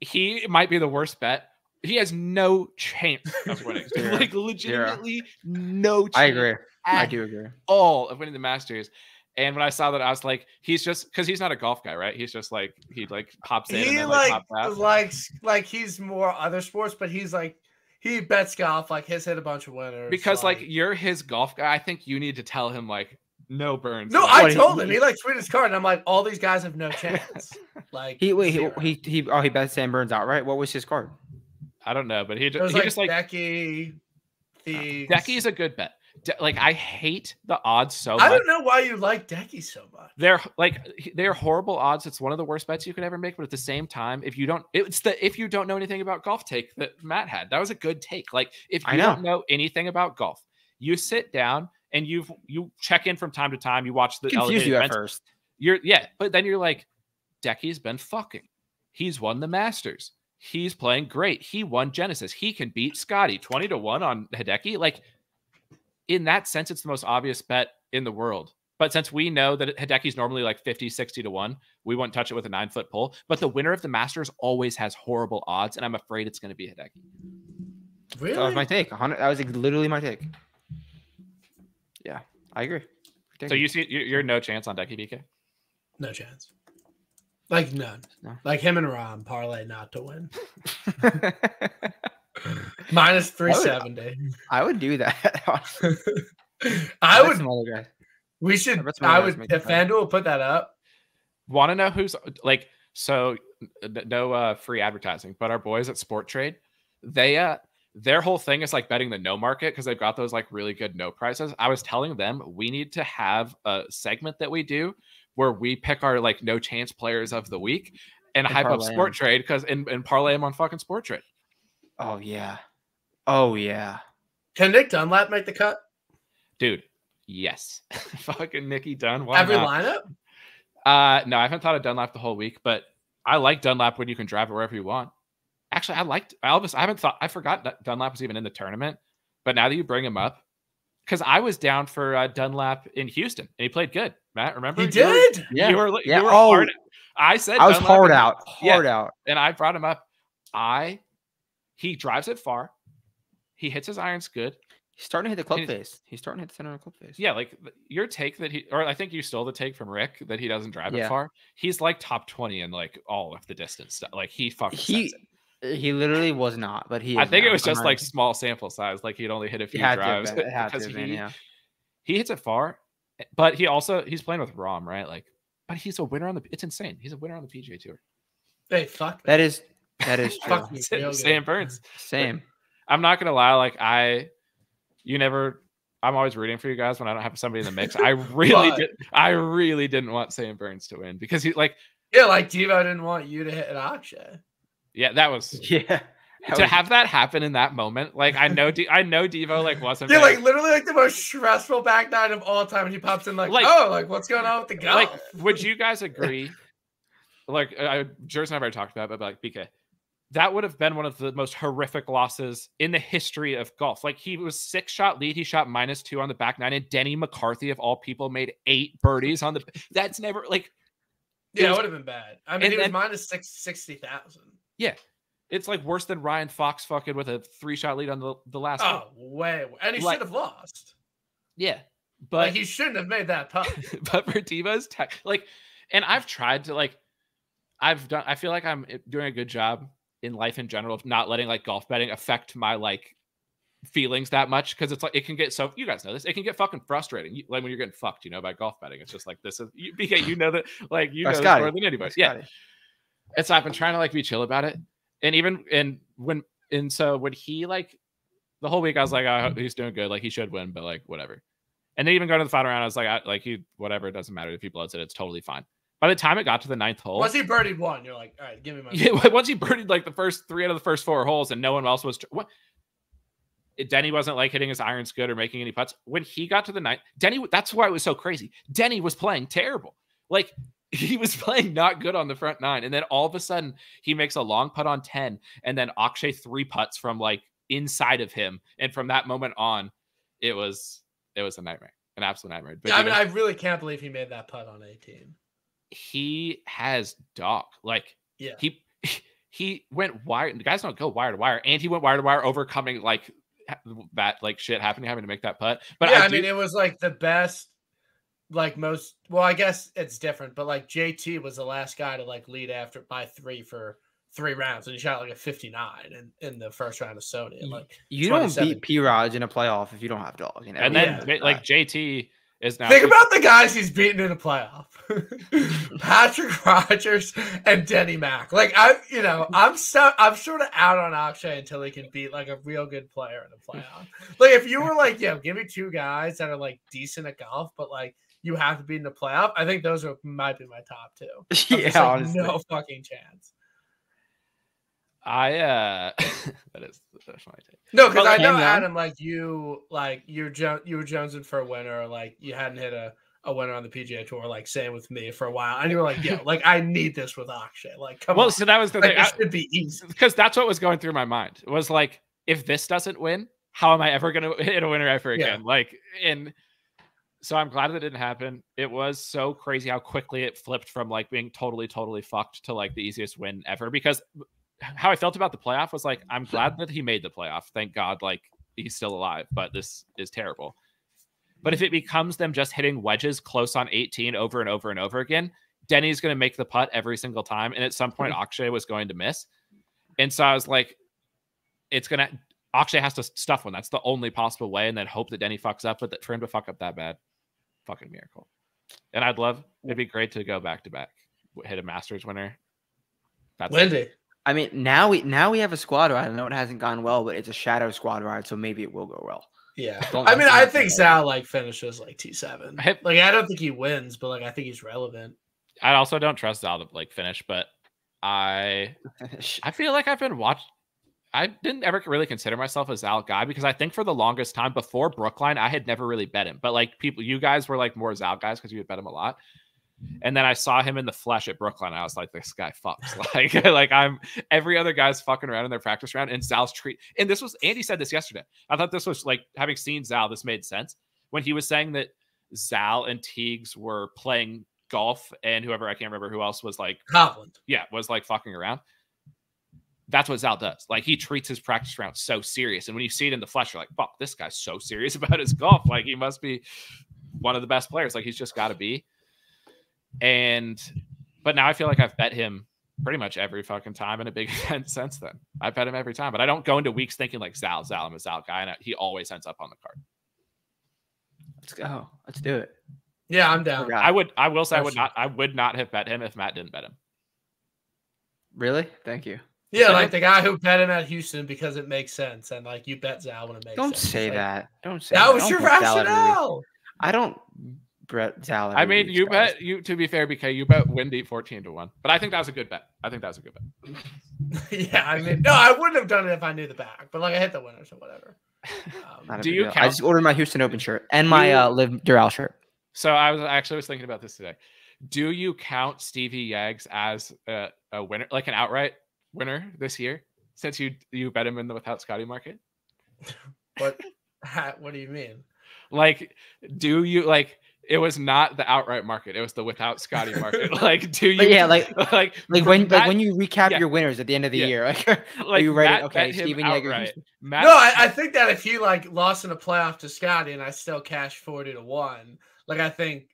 He might be the worst bet. He has no chance of winning. Like legitimately no chance I agree. I do agree. all of winning the Masters. And when I saw that, I was like, he's just because he's not a golf guy, right? He's just like he like pops in and He then like, like pops out. likes like he's more other sports, but he's like he bets golf. Like he's hit a bunch of winners. because like you're his golf guy. I think you need to tell him like no burns. no, I What, he- told him he like tweeted his card, and I'm like, all these guys have no chance. Like He wait. He, zero. he he. Oh, he bet Sam Burns outright. What was his card? I don't know, but he it just was he like, just like Becky. Uh, the Decky's a good bet. De- like I hate the odds so I don't know why you like Decky so much. They're like they're horrible odds. It's one of the worst bets you could ever make. But at the same time, if you don't, it's the if you don't know anything about golf take that Matt had. That was a good take. Like if you know. don't know anything about golf, you sit down and you you check in from time to time. You watch the Confused you at events. first. You're yeah, but then you're like, Decky's been fucking. He's won the Masters. He's playing great. He won Genesis. He can beat Scottie 20 to 1 on Hideki. Like, in that sense, it's the most obvious bet in the world. But since we know that Hideki's normally like 50, 60 to 1, we won't touch it with a nine foot pole. But the winner of the Masters always has horrible odds, and I'm afraid it's going to be Hideki. Really? That was my take. hundred- That was literally my take. Yeah, I agree. So you see, you're, you're no chance on Decky BK. No chance. Like none. No. Like him and Rahm parlay not to win. Minus three seventy. I would do that. I bet would. Some other guys. We should. bet some I other guys would. If the bet. FanDuel put that up, Want to know who's like? So no uh, free advertising, but our boys at Sporttrade, they uh their whole thing is like betting the no market because they've got those like really good no prices. I was telling them we need to have a segment that we do where we pick our like no chance players of the week and, And hype up Sporttrade because and, and parlay them on fucking Sport Trade. Oh yeah. Oh yeah. can Nick Dunlap make the cut? Dude, yes, fucking Nikki Dunn. Why Every not? lineup? Uh, no, I haven't thought of Dunlap the whole week, but I like Dunlap when you can drive it wherever you want. Actually, I liked Elvis. I haven't thought. I forgot that Dunlap was even in the tournament, but now that you bring him up, because I was down for uh, Dunlap in Houston and he played good. Matt, remember? He You were- did. Yeah. You were, you Yeah. were Oh. hard. I said I was Dunlap hard and- out. Yeah. Hard out. and I brought him up. I he drives it far. He hits his irons good. He's starting to hit the club He's- face. He's starting to hit the center of the club face. Yeah, like your take that he, or I think you stole the take from Rick that he doesn't drive Yeah. it far. He's like top twenty in like all of the distance stuff. Like he fucking. He uh, he literally was not, but he. I is think it now. was I'm just right. like small sample size. Like he'd only hit a few had to have drives been. It had to because have been, he yeah. he hits it far, but he also he's playing with Rahm, right? Like, but he's a winner on the. It's insane. He's a winner on the PGA Tour. Hey, fuck. That is that is true. Fuck me. real good. Sam Burns. Same. I'm not gonna lie. Like I, you never. I'm always rooting for you guys when I don't have somebody in the mix. I really But- did. I really didn't want Sam Burns to win because he like Yeah, like Devo didn't want you to hit an Akshay. yeah that was Yeah. That to was- have that happen in that moment. Like I know D, I know Devo like wasn't Yeah, very- like literally like the most stressful back nine of all time. And he pops in like, Like- oh, like what's going on with the guy? like would you guys agree like I, Jers and I've already talked about it, but like BK, that would have been one of the most horrific losses in the history of golf. Like he was six shot lead, he shot minus two on the back nine, and Denny McCarthy of all people made eight birdies on the. That's never like yeah, it was- would have been bad. I mean, it he was then- Yeah, it's like worse than Ryan Fox fucking with a three shot lead on the the last. Oh, way, way. and he Like- should have lost. yeah, But like, he shouldn't have made that putt. but for Devo's tech, like, and I've tried to like, I've done. I feel like I'm eh, doing a good job in life in general of not letting like golf betting affect my like feelings that much because it's like it can get so you guys know this it can get fucking frustrating. You, like when you're getting fucked you know by golf betting it's just like this is you, BK you know that like you know this more than anybody. By yeah. It's I've been trying to like be chill about it, and even and when and so when he like the whole week I was like, oh, he's doing good, like he should win, but like whatever. And then even going to the final round, I was like, I, like he whatever, it doesn't matter. If he blows it, it's totally fine. By the time it got to the ninth hole, Once he birdied one, you're like, all right, give me my. yeah, once he birdied like the first three out of the first four holes, and no one else was. What? Denny wasn't like hitting his irons good or making any putts. When he got to the ninth, Denny. That's why it was so crazy. Denny was playing terrible. Like he was playing not good on the front nine, and then all of a sudden he makes a long putt on ten, and then Akshay three putts from like inside of him, and from that moment on, it was it was a nightmare, an absolute nightmare. But Yeah, I mean, I really can't believe he made that putt on 18. He has dog. Like Yeah. he he went wire. The guys don't go wire to wire, and he went wire to wire, overcoming like that like shit happening, having to make that putt. But yeah, I, I, do, mean, it was like the best, like most. Well, I guess it's different, but like JT was the last guy to like lead after by three for three rounds, and he shot like a 59 in, in the first round of Sony. Like, You don't beat P Raj in a playoff if you don't have dog. You know? and Yeah. then like JT is now. think about the guys he's beaten in a playoff: Patrick Rodgers and Denny Mack. Like I, you know, I'm so I'm sort of out on Akshay until he can beat like a real good player in a playoff. like if you were like, yo, give me two guys that are like decent at golf, but like you have to be in the playoff. I think those are might be my top two. I'm just yeah, like, honestly. no fucking chance. I uh, that is that's my take. No, because I know. Adam, like you, like you're jo- you were jonesing for a winner, like you hadn't hit a, a winner on the PGA Tour, like same with me for a while, and you were like, "Yo, like I need this with Akshay." Like, come Well, on, so that was the like, thing. it should be easy. because that's what was going through my mind It was like if this doesn't win how am i ever going to hit a winner ever Yeah. again like and so i'm glad that didn't happen it was so crazy how quickly it flipped from like being totally totally fucked to like the easiest win ever because how i felt about the playoff was like i'm glad that he made the playoff thank god like he's still alive but this is terrible But if it becomes them just hitting wedges close on 18 over and over and over again, Denny's going to make the putt every single time. And at some point, Akshay was going to miss. And so I was like, it's going to, Akshay has to stuff one. That's the only possible way. And then hope that Denny fucks up. But that, for him to fuck up that bad, fucking miracle. And I'd love, it'd be great to go back to back, hit a Masters winner. That's Wendy. I mean, now we now we have a squad ride. I know it hasn't gone well, but it's a shadow squad ride, so maybe it will go well. Yeah, don't I mean, I think Zal like finishes like T seven. Like, I don't think he wins, but like, I think he's relevant. I also don't trust Zal to like finish, but I I feel like I've been watched. I didn't ever really consider myself a Zal guy because I think for the longest time before Brookline, I had never really bet him. But like people, you guys were like more Zal guys because you had bet him a lot. And then I saw him in the flesh at Brookline. I was like, this guy fucks. Like, like I'm every other guy's fucking around in their practice round, and Zal's treat. And this was Andy said this yesterday. I thought this was like having seen Zal, this made sense when he was saying that Zal and Teagues were playing golf, and whoever I can't remember who else was like Hovland. Yeah, was like fucking around. That's what Zal does. Like he treats his practice round so serious, and when you see it in the flesh, you're like, "Fuck, this guy's so serious about his golf. Like he must be one of the best players. Like he's just got to be." And but now I feel like I've bet him pretty much every fucking time in a big event since then. I've bet him every time, but I don't go into weeks thinking like Zal, Zal, I'm a Zal guy, and he always ends up on the card. Let's go. Let's do it. Yeah, I'm down. I would. I will say I would not. I would not have bet him if Matt didn't bet him. Really? Thank you. Yeah, like the guy who bet him at Houston because it makes sense, and like you bet Zal when it makes sense. don't sense. Say like, that. Don't say that. that. was your rationale. I don't Brett Zal. I mean, you bet you to be fair, BK, you bet Windy fourteen to one, but I think that was a good bet. I think that was a good bet. yeah, I mean, no, I wouldn't have done it if I knew the back, but like I hit the winners or whatever. Um, do you? Count- I just ordered my Houston Open shirt and my uh, LIV Doral shirt. So I was actually was thinking about this today. Do you count Stevie Yeggs as a, a winner, like an outright winner this year, since you you bet him in the without Scottie market? what? What do you mean? Like, do you like? It was not the outright market. It was the without Scottie market. like, do you? But yeah, like, like, like when, like when you recap yeah. your winners at the end of the yeah. year, like, like you ready? Okay, Stephan Jaeger. no, I, I, think that if he like lost in a playoff to Scottie and I still cashed forty to one, like I think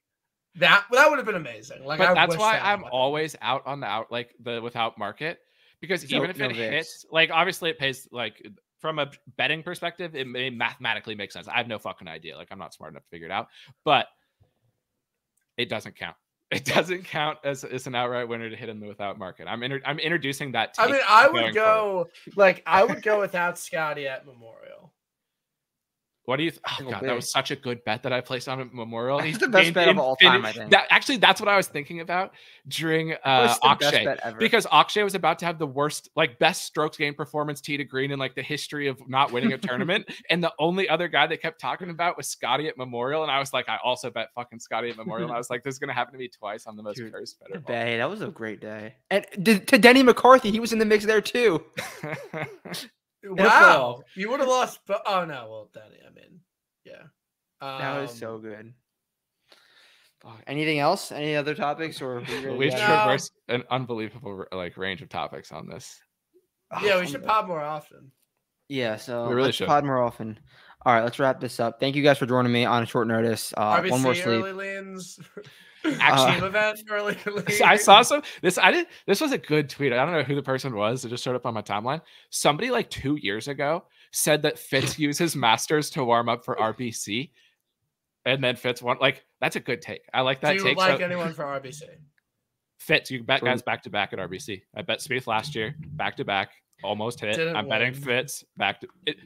that that would have been amazing. Like, but I that's why I'm always out on the out, like the without market, because so, even if it hits, like obviously it pays like from a betting perspective, it may mathematically make sense. I have no fucking idea. Like I'm not smart enough to figure it out, but it doesn't count. It doesn't count as, as an outright winner to hit in the without market. I'm inter- I'm introducing that. I mean, I would go forward. like I would go without Scottie at Memorial. What do you? Th- oh god, that was such a good bet that I placed on Memorial. He's the best bet of all time. I think that actually that's what I was thinking about during uh, Akshay because Akshay was about to have the worst, like best strokes game performance tee to green in like the history of not winning a tournament, and the only other guy they kept talking about was Scottie at Memorial, and I was like, I also bet fucking Scottie at Memorial, and I was like, this is gonna happen to me twice. I'm the most Dude, cursed better. Day, that was a great day, and to Denny McCarthy, he was in the mix there too. Wow, you would have lost. But oh no, well Danny, I mean, yeah, um, that was so good. Anything else? Any other topics? Or we've traversed an unbelievable like range of topics on this. Yeah, we should pod more often. Yeah, so we really should. pod more often. All right, let's wrap this up. Thank you guys for joining me on a short notice. Uh, RBC one more sleep. Early lanes. Action uh, event early. I saw some. This I did. This was a good tweet. I don't know who the person was. It just showed up on my timeline. Somebody like two years ago said that Fitz uses his Masters to warm up for RBC, and then Fitz won. Like that's a good take. I like that. Do you take. like so, anyone for RBC? Fitz, you bet guys back to back at RBC. I bet Spieth last year, back to back, almost hit. Didn't I'm win. betting Fitz back to. It,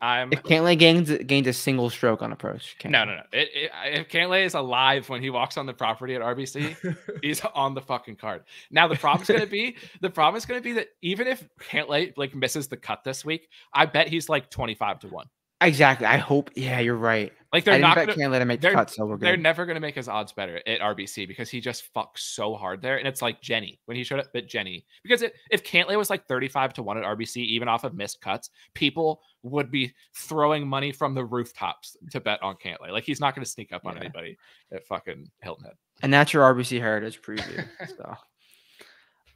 I'm if Cantlay gains gains a single stroke on approach. No, no, no. It, it, if Cantlay is alive when he walks on the property at RBC, he's on the fucking card. Now the problem's gonna be the problem is gonna be that even if Cantlay like misses the cut this week, I bet he's like twenty five to one. Exactly. I hope. Yeah, you're right. Like they're not gonna, can't let him make the cut, so we're good. They're never gonna make his odds better at RBC because he just fucks so hard there. And it's like Jenny when he showed up at Jenny because it, if Cantlay was like 35 to one at RBC, even off of missed cuts, people would be throwing money from the rooftops to bet on Cantlay. Like he's not gonna sneak up on yeah. anybody at fucking Hilton Head. And that's your RBC heritage preview. so,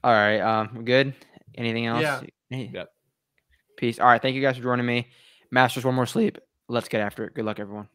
all right, um, good. Anything else? Yeah. Hey. Yep. Peace. All right. Thank you guys for joining me. Masters, one more sleep. Let's get after it. Good luck, everyone.